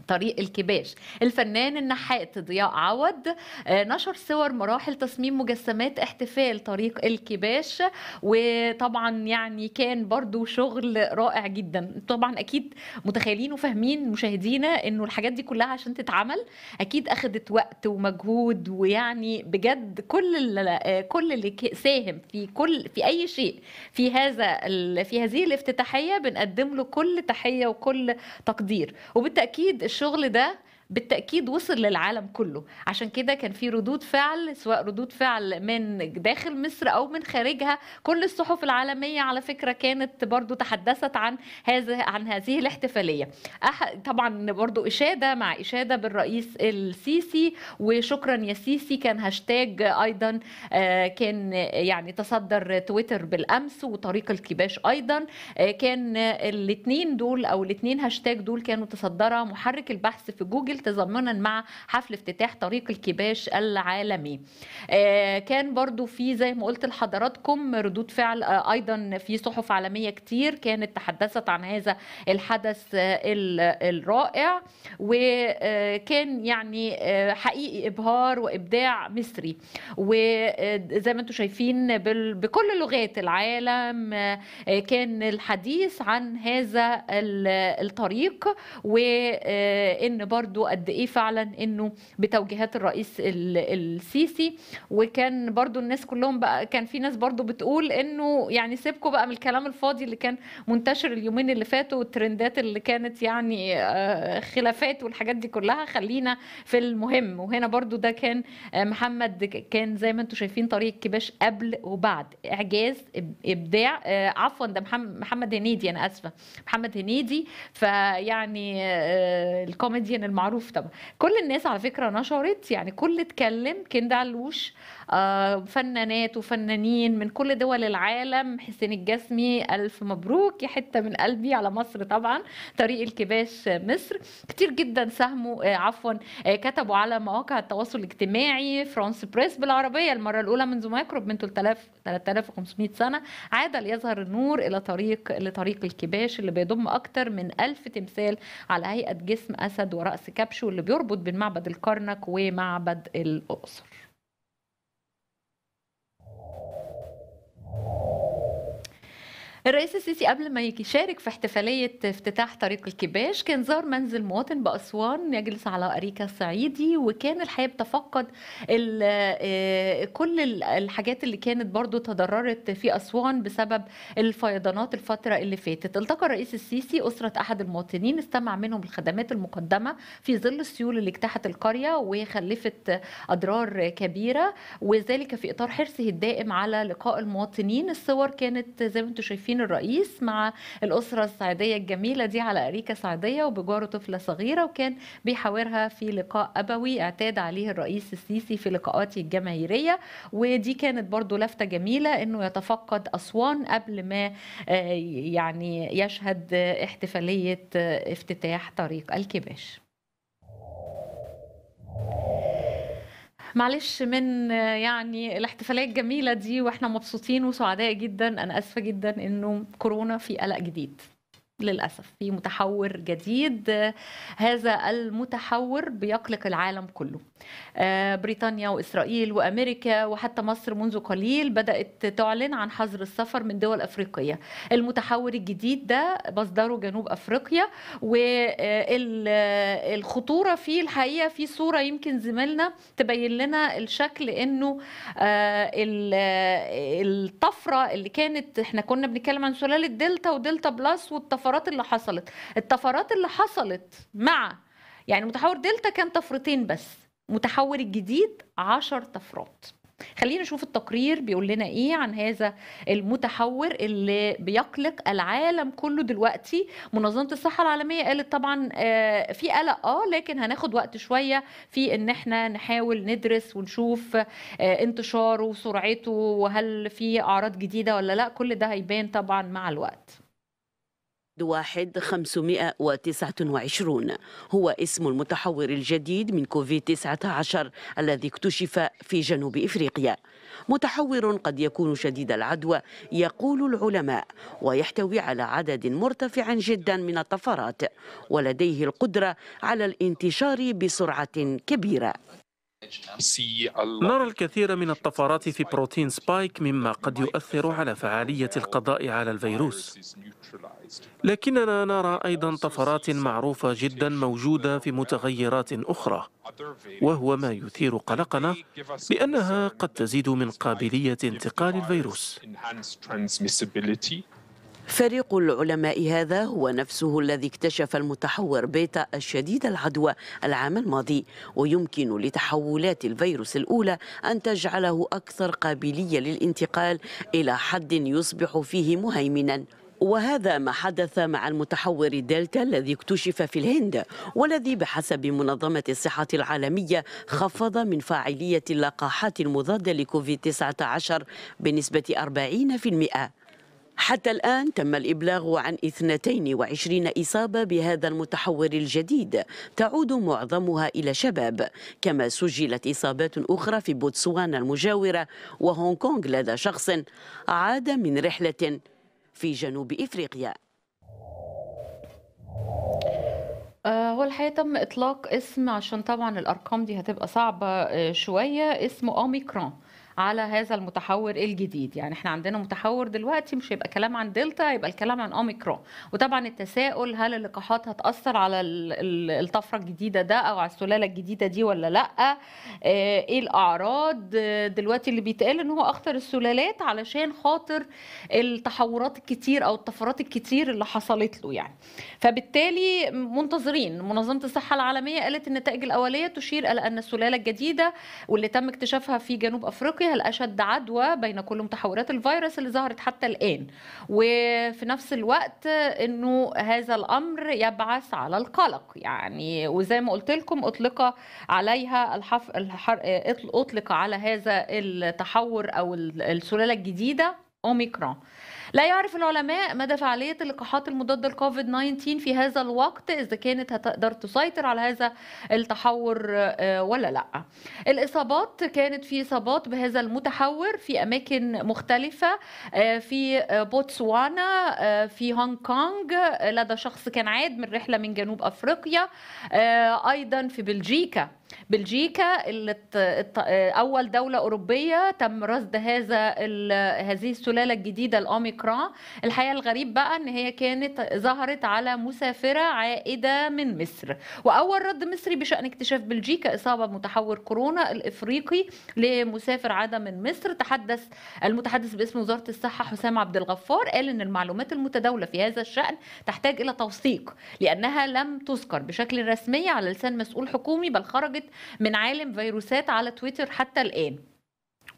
طريق الكباش. الفنان النحات ضياء عوض آه، نشر صور مراحل تصميم مجسمات احتفال طريق الكباش. وطبعا يعني كان برضو شغل رائع جدا. طبعا أكيد متخيلين وفاهمين مشاهدينا إنه الحاجات دي كلها عشان تتعمل أكيد اخذت وقت ومجهود. ويعني بجد كل ال- كل اللي ساهم في كل في أي شيء في هذا في هذه الافتتاحية بنقدم له كل تحية وكل تقدير. وبالتأكيد الشغل ده بالتأكيد وصل للعالم كله. عشان كده كان في ردود فعل سواء ردود فعل من داخل مصر أو من خارجها كل الصحف العالمية على فكرة كانت برضو تحدثت عن هذا عن هذه الاحتفالية. أح- طبعا برضو إشادة مع إشادة بالرئيس السيسي وشكرا يا سيسي كان هاشتاج أيضا آه، كان يعني تصدر تويتر بالأمس وطريق الكباش أيضا. آه، كان الاثنين دول أو الاثنين هاشتاج دول كانوا تصدرها محرك البحث في جوجل تضامنا مع حفل افتتاح طريق الكباش العالمي. آه، كان برضو في زي ما قلت لحضراتكم ردود فعل آه، أيضا في صحف عالمية كتير كانت تحدثت عن هذا الحدث آه، ال- الرائع. وكان يعني حقيقي إبهار وإبداع مصري. وزي ما أنتم شايفين بكل لغات العالم كان الحديث عن هذا ال- الطريق. وان برضو قد إيه فعلا إنه بتوجيهات الرئيس ال- السيسي. وكان برضو الناس كلهم بقى كان في ناس برضو بتقول إنه يعني سيبكم بقى من الكلام الفاضي اللي كان منتشر اليومين اللي فاتوا والترندات اللي كانت يعني آه، خلافات والحاجات دي كلها. خلينا في المهم. وهنا برضو ده كان آه، محمد كان زي ما أنتم شايفين طريق كباش قبل وبعد. إعجاز إبداع آه، عفوا ده محمد هنيدي أنا آسفة محمد هنيدي. فيعني الكوميديان المعروف طبعا كل الناس على فكرة نشرت يعني كل اتكلم كندا علوش آه، فنانات وفنانين من كل دول العالم. حسين الجسمي ألف مبروك. يا حتة من قلبي على مصر طبعا. طريق الكباش مصر. كتير جدا ساهموا آه، عفوا آه، كتبوا على مواقع التواصل الاجتماعي فرانس بريس بالعربية. المرة الأولى منذ ما يقرب من 3000 3500 سنة. عاد ليظهر النور إلى طريق لطريق الكباش اللي بيضم أكثر من ألف تمثال على هيئة جسم أسد ورأس كبش واللي بيربط بين معبد الكرنك ومعبد الأقصر. الرئيس السيسي قبل ما يشارك في احتفالية افتتاح طريق الكباش كان زار منزل مواطن بأسوان يجلس على أريكة الصعيدي وكان الحقيقة بتفقد آه، كل ال- الحاجات اللي كانت برضو تضررت في أسوان بسبب الفيضانات الفترة اللي فاتت. التقى الرئيس السيسي أسرة أحد المواطنين استمع منهم الخدمات المقدمة في ظل السيول اللي اجتاحت القرية وخلفت أضرار كبيرة وذلك في إطار حرصه الدائم على لقاء المواطنين. الصور كانت زي ما أنتم شايفين الرئيس مع الأسرة الصعيدية الجميلة دي على أريكة صعيدية وبجواره طفلة صغيرة وكان بيحاورها في لقاء أبوي اعتاد عليه الرئيس السيسي في لقاءاته الجماهيرية. ودي كانت برضو لفتة جميلة أنه يتفقد أسوان قبل ما آه، يعني يشهد احتفالية آه، افتتاح طريق الكباش. معلش من يعني الاحتفالية الجميلة دي وإحنا مبسوطين وسعداء جدا أنا آسفة جدا إنه كورونا في قلق جديد. للأسف في متحور جديد هذا المتحور بيقلق العالم كله. آه، بريطانيا وإسرائيل وأمريكا وحتى مصر منذ قليل بدأت تعلن عن حظر السفر من دول أفريقية. المتحور الجديد ده مصدره جنوب أفريقيا والخطورة فيه الحقيقة في صورة يمكن زميلنا تبين لنا الشكل إنه آه، ال- الطفرة اللي كانت إحنا كنا بنتكلم عن سلالة دلتا ودلتا بلس والطفرات اللي حصلت. الطفرات اللي حصلت مع يعني متحور دلتا كان طفرتين بس متحور الجديد عشر طفرات. خلينا نشوف التقرير بيقول لنا إيه عن هذا المتحور اللي بيقلق العالم كله دلوقتي. منظمة الصحة العالمية قالت طبعا آه، في قلق آه لكن هناخد وقت شوية في إن إحنا نحاول ندرس ونشوف آه، انتشاره وسرعته وهل في أعراض جديدة ولا لأ. كل ده هيبان طبعا مع الوقت. واحد 529 هو اسم المتحور الجديد من كوفيد 19 الذي اكتشف في جنوب إفريقيا. متحور قد يكون شديد العدوى يقول العلماء ويحتوي على عدد مرتفع جدا من الطفرات ولديه القدرة على الانتشار بسرعة كبيرة. نرى الكثير من الطفرات في بروتين سبايك مما قد يؤثر على فعالية القضاء على الفيروس. لكننا نرى أيضا طفرات معروفة جدا موجودة في متغيرات أخرى وهو ما يثير قلقنا لأنها قد تزيد من قابلية انتقال الفيروس. فريق العلماء هذا هو نفسه الذي اكتشف المتحور بيتا الشديد العدوى العام الماضي ويمكن لتحولات الفيروس الأولى أن تجعله أكثر قابلية للانتقال إلى حد يصبح فيه مهيمنا وهذا ما حدث مع المتحور دلتا الذي اكتشف في الهند والذي بحسب منظمة الصحة العالمية خفض من فاعلية اللقاحات المضادة لكوفيد 19 بنسبة 40%. حتى الآن تم الإبلاغ عن 22 إصابة بهذا المتحور الجديد تعود معظمها إلى شباب. كما سجلت إصابات أخرى في بوتسوانا المجاورة وهونغ كونغ لدى شخص عاد من رحلة في جنوب إفريقيا. آه، هو الحقيقة تم إطلاق اسم عشان طبعا الأرقام دي هتبقى صعبة آه، شوية. اسمه أوميكرون. على هذا المتحور الجديد. يعني إحنا عندنا متحور دلوقتي مش هيبقى كلام عن دلتا هيبقى الكلام عن أوميكرون. وطبعا التساؤل هل اللقاحات هتأثر على ال- ال- الطفرة الجديدة ده أو على السلالة الجديدة دي ولا لأ؟ آه، إيه الأعراض؟ دلوقتي اللي بيتقال إن هو أخطر السلالات علشان خاطر التحورات الكتير أو الطفرات الكتير اللي حصلت له يعني. فبالتالي منتظرين. منظمة الصحة العالمية قالت النتائج الأولية تشير إلى أن السلالة الجديدة واللي تم اكتشافها في جنوب أفريقيا هي الأشد عدوى بين كل متحورات الفيروس اللي ظهرت حتى الآن. وفي نفس الوقت أنه هذا الأمر يبعث على القلق. يعني وزي ما قلت لكم أطلق عليها الحف... الحر... أطلق على هذا التحور أو السلالة الجديدة أوميكرون. لا يعرف العلماء مدى فعالية اللقاحات المضادة لكوفيد 19 في هذا الوقت إذا كانت هتقدر تسيطر على هذا التحور آه، ولا لأ. الإصابات كانت في إصابات بهذا المتحور في أماكن مختلفة آه، في آه، بوتسوانا في هونغ كونغ. آه، لدى شخص كان عاد من رحلة من جنوب أفريقيا أيضا في بلجيكا. بلجيكا اللي أول دولة أوروبية تم رصد هذا هذه السلالة الجديدة الأوميكرون. الحقيقة الغريب بقى إن هي كانت ظهرت على مسافرة عائدة من مصر. وأول رد مصري بشأن اكتشاف بلجيكا إصابة بمتحور كورونا الإفريقي لمسافر عاد من مصر. تحدث المتحدث باسم وزارة الصحة حسام عبد الغفار قال إن المعلومات المتداولة في هذا الشأن تحتاج إلى توثيق لأنها لم تذكر بشكل رسمي على لسان مسؤول حكومي بل خرجت من عالم فيروسات على تويتر حتى الآن.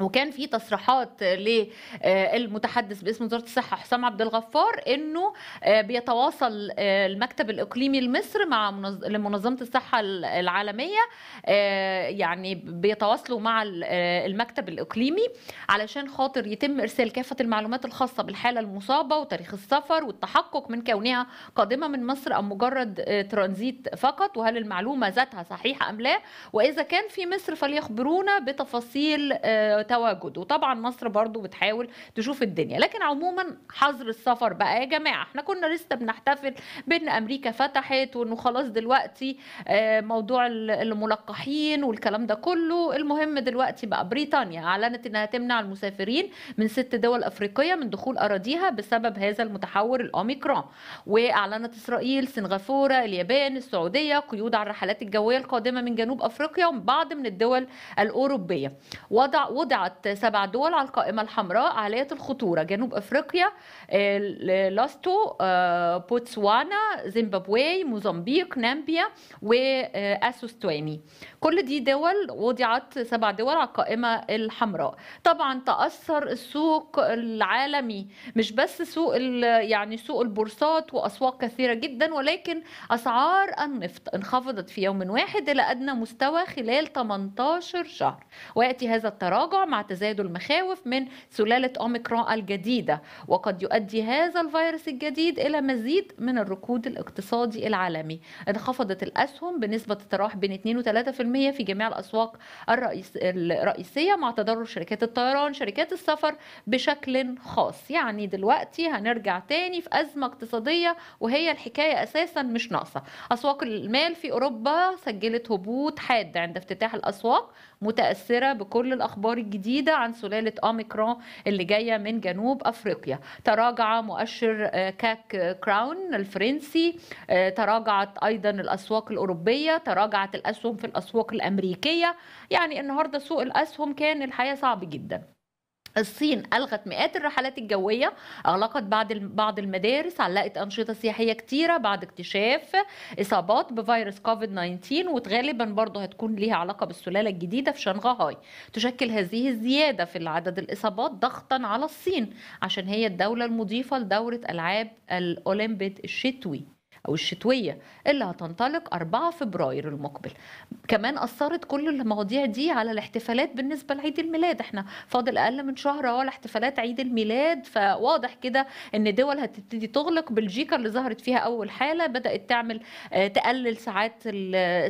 وكان في تصريحات للمتحدث باسم وزارة الصحة حسام عبد الغفار إنه آه، بيتواصل آه، المكتب الإقليمي لمصر مع منظ- لمنظمة الصحة العالمية آه، يعني بيتواصلوا مع ال- آه، المكتب الإقليمي علشان خاطر يتم إرسال كافة المعلومات الخاصة بالحالة المصابة وتاريخ السفر والتحقق من كونها قادمة من مصر أو مجرد آه، ترانزيت فقط وهل المعلومة ذاتها صحيحة أم لا؟ وإذا كان في مصر فليخبرونا بتفاصيل آه، تواجده وطبعا مصر برضو بتحاول تشوف الدنيا. لكن عموما حظر السفر بقى يا جماعة. إحنا كنا لسه بنحتفل بأن أمريكا فتحت وإنه خلاص دلوقتي آه، موضوع ال- الملقحين والكلام ده كله. المهم دلوقتي بقى بريطانيا أعلنت إنها تمنع المسافرين من ست دول أفريقية من دخول أراضيها بسبب هذا المتحور الأوميكرون. وأعلنت إسرائيل سنغافورة اليابان السعودية قيود على الرحلات الجوية القادمة من جنوب أفريقيا وبعض من الدول الأوروبية. وضع وضعت سبع دول على القائمة الحمراء عاليه الخطورة. جنوب أفريقيا آه، لاستو آه، بوتسوانا زيمبابوي موزمبيق نامبيا وأسوستواني. كل دي دول وضعت سبع دول على القائمة الحمراء. طبعا تأثر السوق العالمي مش بس سوق يعني سوق البورصات وأسواق كثيرة جدا ولكن أسعار النفط انخفضت في يوم واحد إلى أدنى مستوى خلال 18 شهر. ويأتي هذا التراجع مع تزايد المخاوف من سلالة أوميكرون الجديدة. وقد يؤدي هذا الفيروس الجديد إلى مزيد من الركود الاقتصادي العالمي. انخفضت الأسهم بنسبة تتراوح بين 2 و 3% في جميع الأسواق الرئيس الرئيسية مع تضرر شركات الطيران شركات السفر بشكل خاص. يعني دلوقتي هنرجع تاني في أزمة اقتصادية وهي الحكاية أساسا مش ناقصة. أسواق المال في أوروبا سجلت هبوط حاد عند افتتاح الأسواق. متأثرة بكل الأخبار الجديدة عن سلالة أوميكرون اللي جاية من جنوب أفريقيا. تراجع مؤشر آه، كاك كراون الفرنسي آه، تراجعت أيضا الأسواق الأوروبية تراجعت الأسهم في الأسواق الأمريكية. يعني النهاردة سوق الأسهم كان الحقيقة صعب جدا. الصين ألغت مئات الرحلات الجوية أغلقت بعض بعض المدارس علقت أنشطة سياحية كتيرة بعد اكتشاف إصابات بفيروس كوفيد 19 وغالبا برضه هتكون ليها علاقة بالسلالة الجديدة في شنغهاي. تشكل هذه الزيادة في عدد الإصابات ضغطا على الصين عشان هي الدولة المضيفة لدورة ألعاب الأولمبيد الشتوي. أو الشتوية اللي هتنطلق 4 فبراير المقبل. كمان أثرت كل المواضيع دي على الاحتفالات بالنسبة لعيد الميلاد. إحنا فاضل أقل من شهر أهو لاحتفالات عيد الميلاد فواضح كده إن دول هتبتدي تغلق بلجيكا اللي ظهرت فيها أول حالة بدأت تعمل آه، تقلل ساعات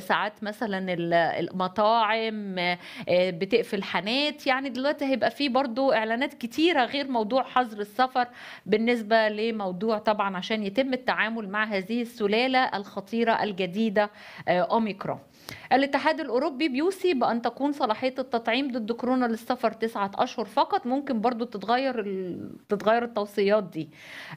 ساعات مثلا ال- المطاعم آه، بتقفل حانات. يعني دلوقتي هيبقى في برضو إعلانات كتيرة غير موضوع حظر السفر بالنسبة لموضوع طبعا عشان يتم التعامل مع هذه السلالة الخطيرة الجديدة آه، أوميكرون. الاتحاد الأوروبي بيوصي بأن تكون صلاحية التطعيم ضد كورونا للسفر تسعة أشهر فقط ممكن برضو تتغير تتغير التوصيات دي.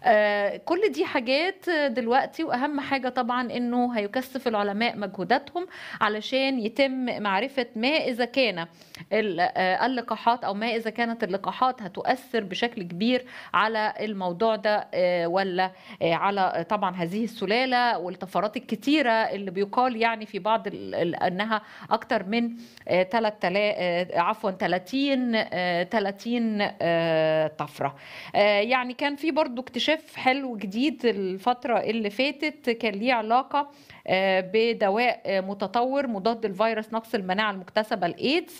آه، كل دي حاجات دلوقتي وأهم حاجة طبعا أنه هيكثف العلماء مجهوداتهم علشان يتم معرفة ما إذا كان آه، اللقاحات أو ما إذا كانت اللقاحات هتؤثر بشكل كبير على الموضوع ده آه، ولا على طبعا هذه السلالة والطفرات الكتيرة اللي بيقال يعني في بعض أنها أكتر من آه، تلات تلا- آه، عفوا 30 آه، 30 آه، طفرة. آه، يعني كان في برضو اكتشاف حلو جديد الفترة اللي فاتت كان ليه علاقة آه، بدواء آه، متطور مضاد الفيروس نقص المناعة المكتسبة الإيدز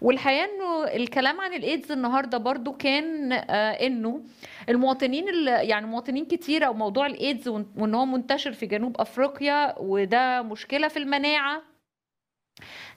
والحقيقة إنه الكلام عن الإيدز النهارده برضو كان آه، إنه المواطنين يعني مواطنين كتيره وموضوع الإيدز وإن هو منتشر في جنوب أفريقيا وده مشكلة في المناعة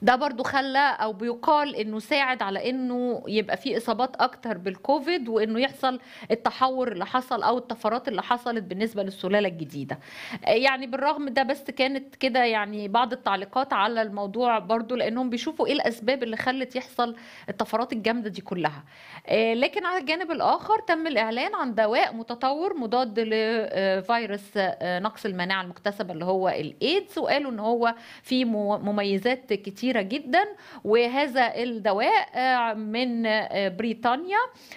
ده برضو خلى أو بيقال إنه ساعد على إنه يبقى في إصابات أكتر بالكوفيد وإنه يحصل التحور اللي حصل أو الطفرات اللي حصلت بالنسبة للسلالة الجديدة. يعني بالرغم ده بس كانت كده يعني بعض التعليقات على الموضوع برضو لإنهم بيشوفوا إيه الأسباب اللي خلت يحصل الطفرات الجامدة دي كلها. آه، لكن على الجانب الآخر تم الإعلان عن دواء متطور مضاد لفيروس آه، نقص المناعة المكتسبة اللي هو الايدز وقالوا إن هو مو- مميزات كتيرة جدا وهذا الدواء آه، من آه، بريطانيا.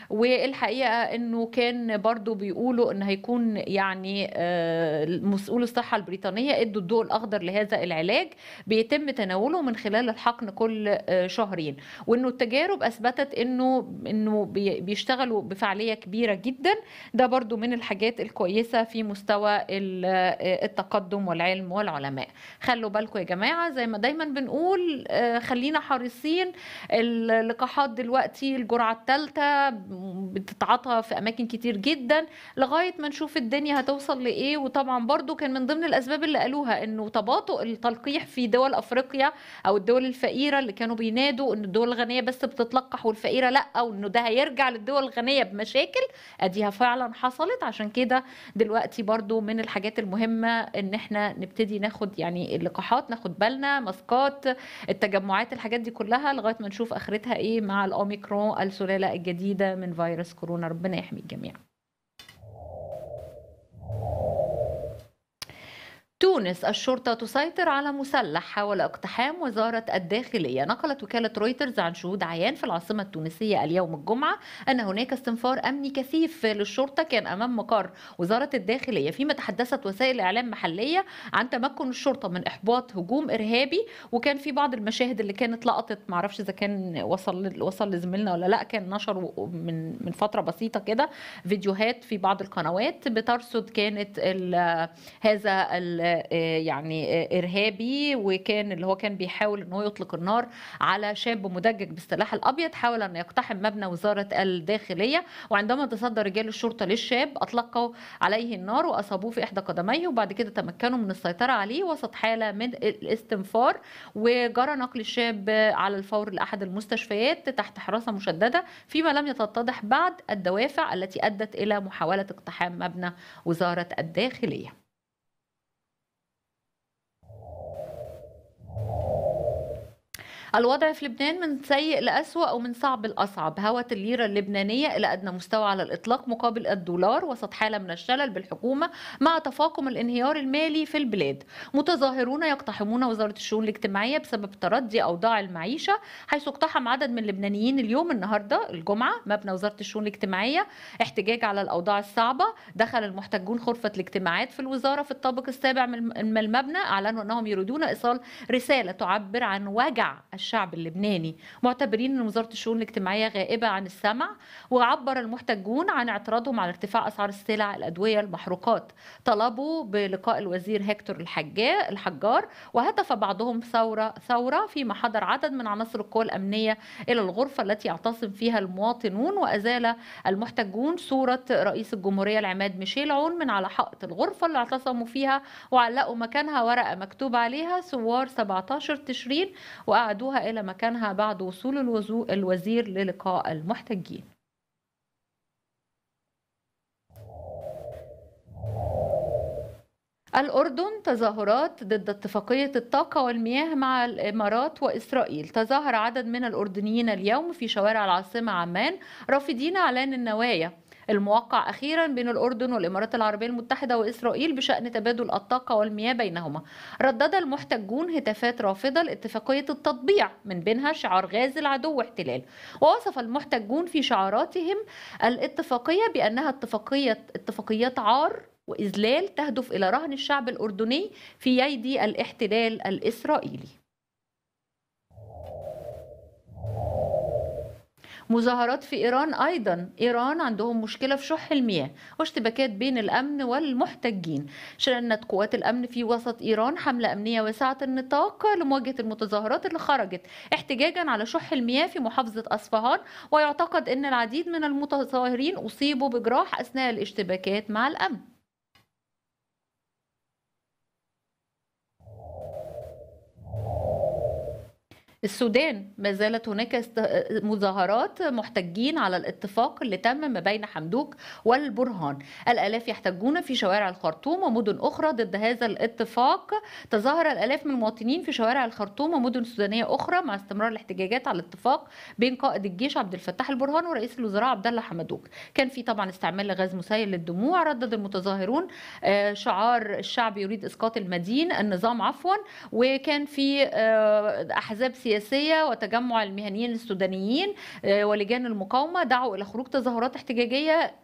والحقيقة إنه كان برضو بيقولوا إن هيكون يعني آه، مسؤول الصحة البريطانية إدوا الضوء الأخضر لهذا العلاج. بيتم تناوله من خلال الحقن كل شهرين. وإنه التجارب أثبتت إنه إنه بي- بيشتغلوا بفعالية كبيرة جدا. ده برضو من الحاجات الكويسة في مستوى ال- التقدم والعلم والعلماء. خلوا بالكم يا جماعة زي ما دايما بنقول آه، خلينا حريصين اللقاحات دلوقتي الجرعة الثالثه بتتعاطى في أماكن كتير جدا لغاية ما نشوف الدنيا هتوصل لإيه. وطبعا برضو كان من ضمن الأسباب اللي قالوها إنه تباطؤ التلقيح في دول أفريقيا أو الدول الفقيرة اللي كانوا بينادوا إن الدول الغنية بس بتتلقح والفقيرة لأ وانه ده هيرجع للدول الغنية بمشاكل. اديها فعلا حصلت. عشان كده دلوقتي برضو من الحاجات المهمة إن إحنا نبتدي ناخد يعني اللقاحات ناخد بالنا ماسكات التجمعات الحاجات دي كلها لغاية ما نشوف آخرتها إيه مع الأوميكرون السلالة الجديدة من فيروس كورونا. ربنا يحمي الجميع. تونس الشرطة تسيطر على مسلح حاول اقتحام وزارة الداخلية. نقلت وكالة رويترز عن شهود عيان في العاصمة التونسية اليوم الجمعة أن هناك استنفار أمني كثيف للشرطة كان أمام مقر وزارة الداخلية فيما تحدثت وسائل إعلام محلية عن تمكن الشرطة من إحباط هجوم إرهابي. وكان في بعض المشاهد اللي كانت لقطت معرفش إذا كان وصل وصل لزميلنا ولا لأ كان نشروا من من فترة بسيطة كده فيديوهات في بعض القنوات بترصد كانت هذا ال- يعني آه، إرهابي وكان اللي هو كان بيحاول إن هو يطلق النار على شاب مدجج بالسلاح الأبيض حاول أن يقتحم مبنى وزارة الداخلية وعندما تصدى رجال الشرطة للشاب أطلقوا عليه النار وأصابوه في إحدى قدميه وبعد كده تمكنوا من السيطرة عليه وسط حالة من الاستنفار وجرى نقل الشاب على الفور لأحد المستشفيات تحت حراسة مشددة فيما لم يتضح بعد الدوافع التي أدت إلى محاولة اقتحام مبنى وزارة الداخلية. الوضع في لبنان من سيء لأسوأ ومن صعب لأصعب. هوت الليرة اللبنانية إلى أدنى مستوى على الإطلاق مقابل الدولار وسط حالة من الشلل بالحكومة مع تفاقم الانهيار المالي في البلاد. متظاهرون يقتحمون وزارة الشؤون الاجتماعية بسبب تردي أوضاع المعيشة حيث اقتحم عدد من اللبنانيين اليوم النهاردة الجمعة مبنى وزارة الشؤون الاجتماعية احتجاج على الأوضاع الصعبة. دخل المحتجون غرفة الاجتماعات في الوزارة في الطابق السابع من المبنى أعلنوا أنهم يريدون إيصال رسالة تعبر عن وجع الشعب اللبناني. معتبرين أن وزارة الشؤون الاجتماعية غائبة عن السمع وعبر المحتجون عن اعتراضهم على ارتفاع أسعار السلع الأدوية المحروقات. طلبوا بلقاء الوزير هيكتور الحجاء الحجار وهتف بعضهم ثورة ثورة فيما حضر عدد من عناصر القوى الأمنية إلى الغرفة التي يعتصم فيها المواطنون وأزال المحتجون. صورة رئيس الجمهورية العماد ميشيل عون من على حائط الغرفة اللي اعتصموا فيها وعلقوا مكانها ورقة مكتوب عليها ثوار 17 تشرين وأعادوها إلى مكانها بعد وصول الوزير للقاء المحتجين. الأردن تظاهرات ضد اتفاقية الطاقة والمياه مع الإمارات وإسرائيل. تظاهر عدد من الأردنيين اليوم في شوارع العاصمة عمان رافضين إعلان النوايا. الموقع أخيرا بين الأردن والإمارات العربية المتحدة وإسرائيل بشأن تبادل الطاقة والمياه بينهما. ردد المحتجون هتافات رافضة لاتفاقية التطبيع من بينها شعار غاز العدو واحتلال. ووصف المحتجون في شعاراتهم الاتفاقية بأنها اتفاقية اتفاقيات عار وإذلال تهدف إلى رهن الشعب الأردني في أيدي الاحتلال الإسرائيلي. مظاهرات في إيران أيضا. إيران عندهم مشكلة في شح المياه واشتباكات بين الأمن والمحتجين. شنت قوات الأمن في وسط إيران حملة أمنية واسعة النطاق لمواجهة المتظاهرات اللي خرجت احتجاجا على شح المياه في محافظة أصفهان ويعتقد أن العديد من المتظاهرين أصيبوا بجراح أثناء الاشتباكات مع الأمن. السودان ما زالت هناك مظاهرات محتجين على الاتفاق اللي تم ما بين حمدوك والبرهان. الآلاف يحتجون في شوارع الخرطوم ومدن أخرى ضد هذا الاتفاق. تظاهر الآلاف من المواطنين في شوارع الخرطوم ومدن سودانية أخرى مع استمرار الاحتجاجات على الاتفاق بين قائد الجيش عبد الفتاح البرهان ورئيس الوزراء عبد الله حمدوك. كان في طبعا استعمال لغاز مسيل للدموع ردد المتظاهرون آه، شعار الشعب يريد إسقاط المدين النظام عفوا وكان في آه، أحزاب وتجمع المهنيين السودانيين آه، ولجان المقاومة دعوا إلى خروج تظاهرات احتجاجية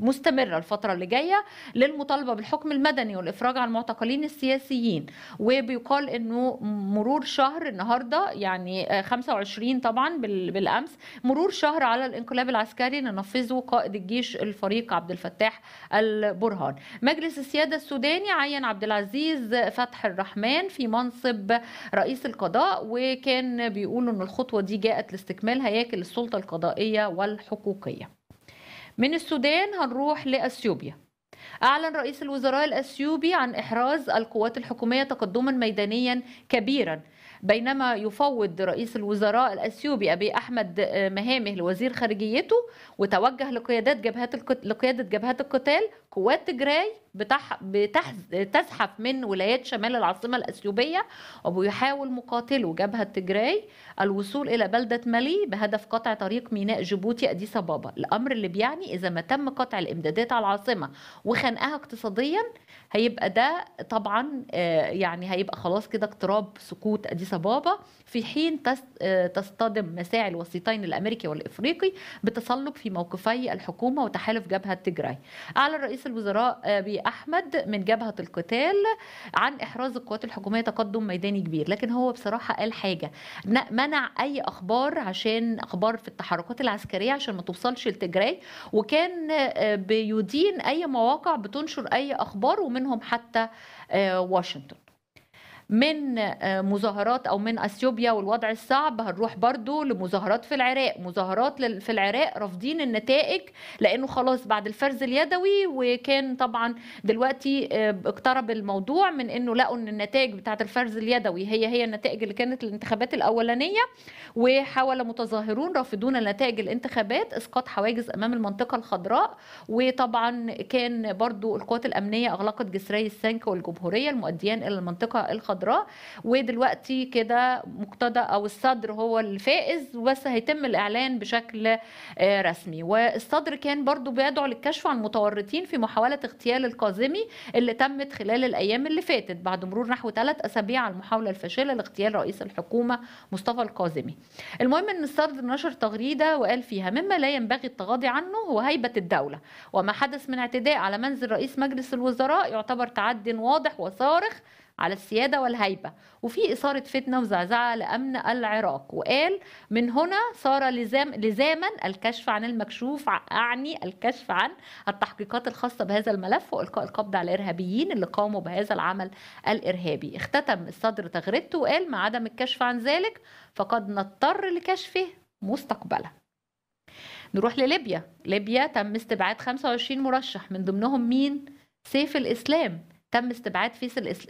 مستمرة الفترة اللي جاية للمطالبة بالحكم المدني والإفراج عن المعتقلين السياسيين. وبيقال أنه مرور شهر النهاردة يعني آه، 25 طبعا بال- بالأمس مرور شهر على الإنقلاب العسكري اللي نفذه قائد الجيش الفريق عبد الفتاح البرهان. مجلس السيادة السوداني عين عبد العزيز فتح الرحمن في منصب رئيس القضاء وكان بيقولوا أن الخطوة دي جاءت لاستكمال هياكل السلطة القضائية والحقوقية. من السودان هنروح لأثيوبيا أعلن رئيس الوزراء الأثيوبي عن إحراز القوات الحكومية تقدما ميدانيا كبيرا بينما يفوض رئيس الوزراء الأثيوبي أبي أحمد آه، مهامه لوزير خارجيته وتوجه لقيادات جبهات. لقيادة جبهات القتال قوات تجراي بتح... تزحف من ولايات شمال العاصمة الأثيوبية وبيحاول مقاتلو جبهة تجراي الوصول إلى بلدة مالي بهدف قطع طريق ميناء جيبوتي أديس أبابا. الأمر اللي بيعني إذا ما تم قطع الإمدادات على العاصمة وخنقها اقتصاديا هيبقى ده طبعا آه، يعني هيبقى خلاص كده اقتراب سقوط أديس أبابا. في حين آه، تصطدم مساعي الوسيطين الأمريكي والإفريقي بتصلب في موقفي الحكومة وتحالف جبهة تجراي أعلن رئيس الوزراء ابي أحمد من جبهة القتال عن إحراز القوات الحكومية تقدم ميداني كبير لكن هو بصراحة قال حاجة. منع أي أخبار عشان أخبار في التحركات العسكرية عشان ما توصلش لتجراي وكان آه، بيدين أي مواقع بتنشر أي أخبار ومنهم حتى آه، واشنطن. من آه، مظاهرات أو من أثيوبيا والوضع الصعب هنروح برضو لمظاهرات في العراق. مظاهرات في العراق رافضين النتائج لأنه خلاص بعد الفرز اليدوي وكان طبعا دلوقتي آه، اقترب الموضوع من إنه لقوا إن النتائج بتاعة الفرز اليدوي هي هي النتائج اللي كانت الانتخابات الأولانية وحاول متظاهرون رافضون نتائج الانتخابات إسقاط حواجز أمام المنطقة الخضراء. وطبعا كان برضو القوات الأمنية أغلقت جسري السنك والجمهورية المؤديان إلى المنطقة الخضراء. ودلوقتي كده مقتدى أو الصدر هو الفائز وبس هيتم الإعلان بشكل آه، رسمي. والصدر كان برضو بيدعو للكشف عن المتورطين في محاولة اغتيال الكاظمي اللي تمت خلال الأيام اللي فاتت بعد مرور نحو ثلاث أسابيع على المحاولة الفاشلة لاغتيال رئيس الحكومة مصطفى الكاظمي المهم إن الصدر نشر تغريدة وقال فيها مما لا ينبغي التغاضي عنه هو هيبة الدولة وما حدث من اعتداء على منزل رئيس مجلس الوزراء يعتبر تعد واضح وصارخ على السيادة والهيبة. وفي إثارة فتنة وزعزعة لأمن العراق. وقال من هنا صار لزام لزاما الكشف عن المكشوف أعني الكشف عن التحقيقات الخاصة بهذا الملف وإلقاء القبض على الإرهابيين اللي قاموا بهذا العمل الإرهابي. اختتم الصدر تغريدته وقال مع عدم الكشف عن ذلك فقد نضطر لكشفه مستقبلا. نروح لليبيا. ليبيا تم استبعاد 25 مرشح من ضمنهم مين؟ سيف الإسلام. تم استبعاد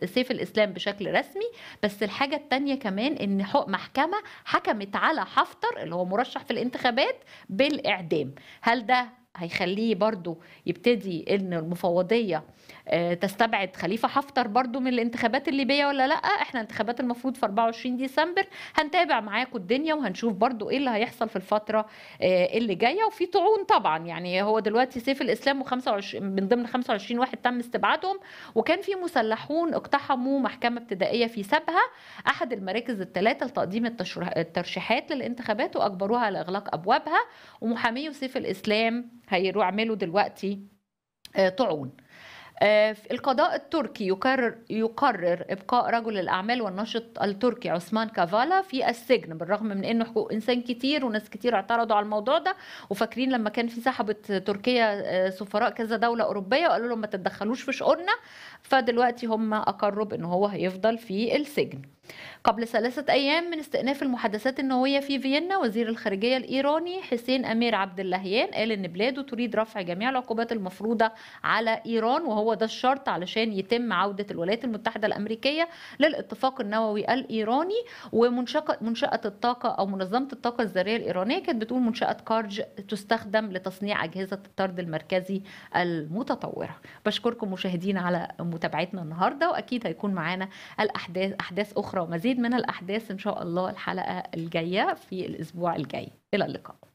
سيف الإسلام بشكل رسمي بس الحاجة التانية كمان إن حق محكمة حكمت على حفتر اللي هو مرشح في الانتخابات بالإعدام. هل ده هيخليه برضو يبتدي إن المفوضية تستبعد خليفة حفتر برضو من الانتخابات الليبية ولا لأ؟ إحنا الانتخابات المفروض في 24 ديسمبر. هنتابع معاكم الدنيا وهنشوف برضو إيه اللي هيحصل في الفترة آه، اللي جاية. وفي طعون طبعا يعني هو دلوقتي سيف الإسلام و25 من ضمن 25 واحد تم استبعادهم. وكان في مسلحون اقتحموا محكمة ابتدائية في سبها أحد المراكز الثلاثه لتقديم الترشيحات للانتخابات وأجبروها على إغلاق أبوابها. ومحامي سيف الإسلام هيروحوا يعملوا دلوقتي آه، طعون. آه، القضاء التركي يقرر يقرر إبقاء رجل الأعمال والناشط التركي عثمان كافالا في السجن بالرغم من إنه حقوق إنسان كتير وناس كتير اعترضوا على الموضوع ده. وفاكرين لما كان في سحبت تركيا آه، سفراء كذا دولة أوروبية وقالوا لهم ما تتدخلوش في شؤوننا فدلوقتي هم أقروا بإن هو هيفضل في السجن. قبل ثلاثة أيام من استئناف المحادثات النووية في فيينا وزير الخارجية الإيراني حسين أمير عبد اللهيان قال إن بلاده تريد رفع جميع العقوبات المفروضة على إيران وهو ده الشرط علشان يتم عودة الولايات المتحدة الأمريكية للاتفاق النووي الإيراني. ومنشأة منشأة الطاقة أو منظمة الطاقة الذرية الإيرانية كانت بتقول منشأة كارج تستخدم لتصنيع أجهزة الطرد المركزي المتطورة. بشكركم مشاهدينا على متابعتنا النهاردة وأكيد هيكون معانا الأحداث أحداث أخرى ومزيد من الأحداث إن شاء الله الحلقة الجاية في الأسبوع الجاي. إلى اللقاء.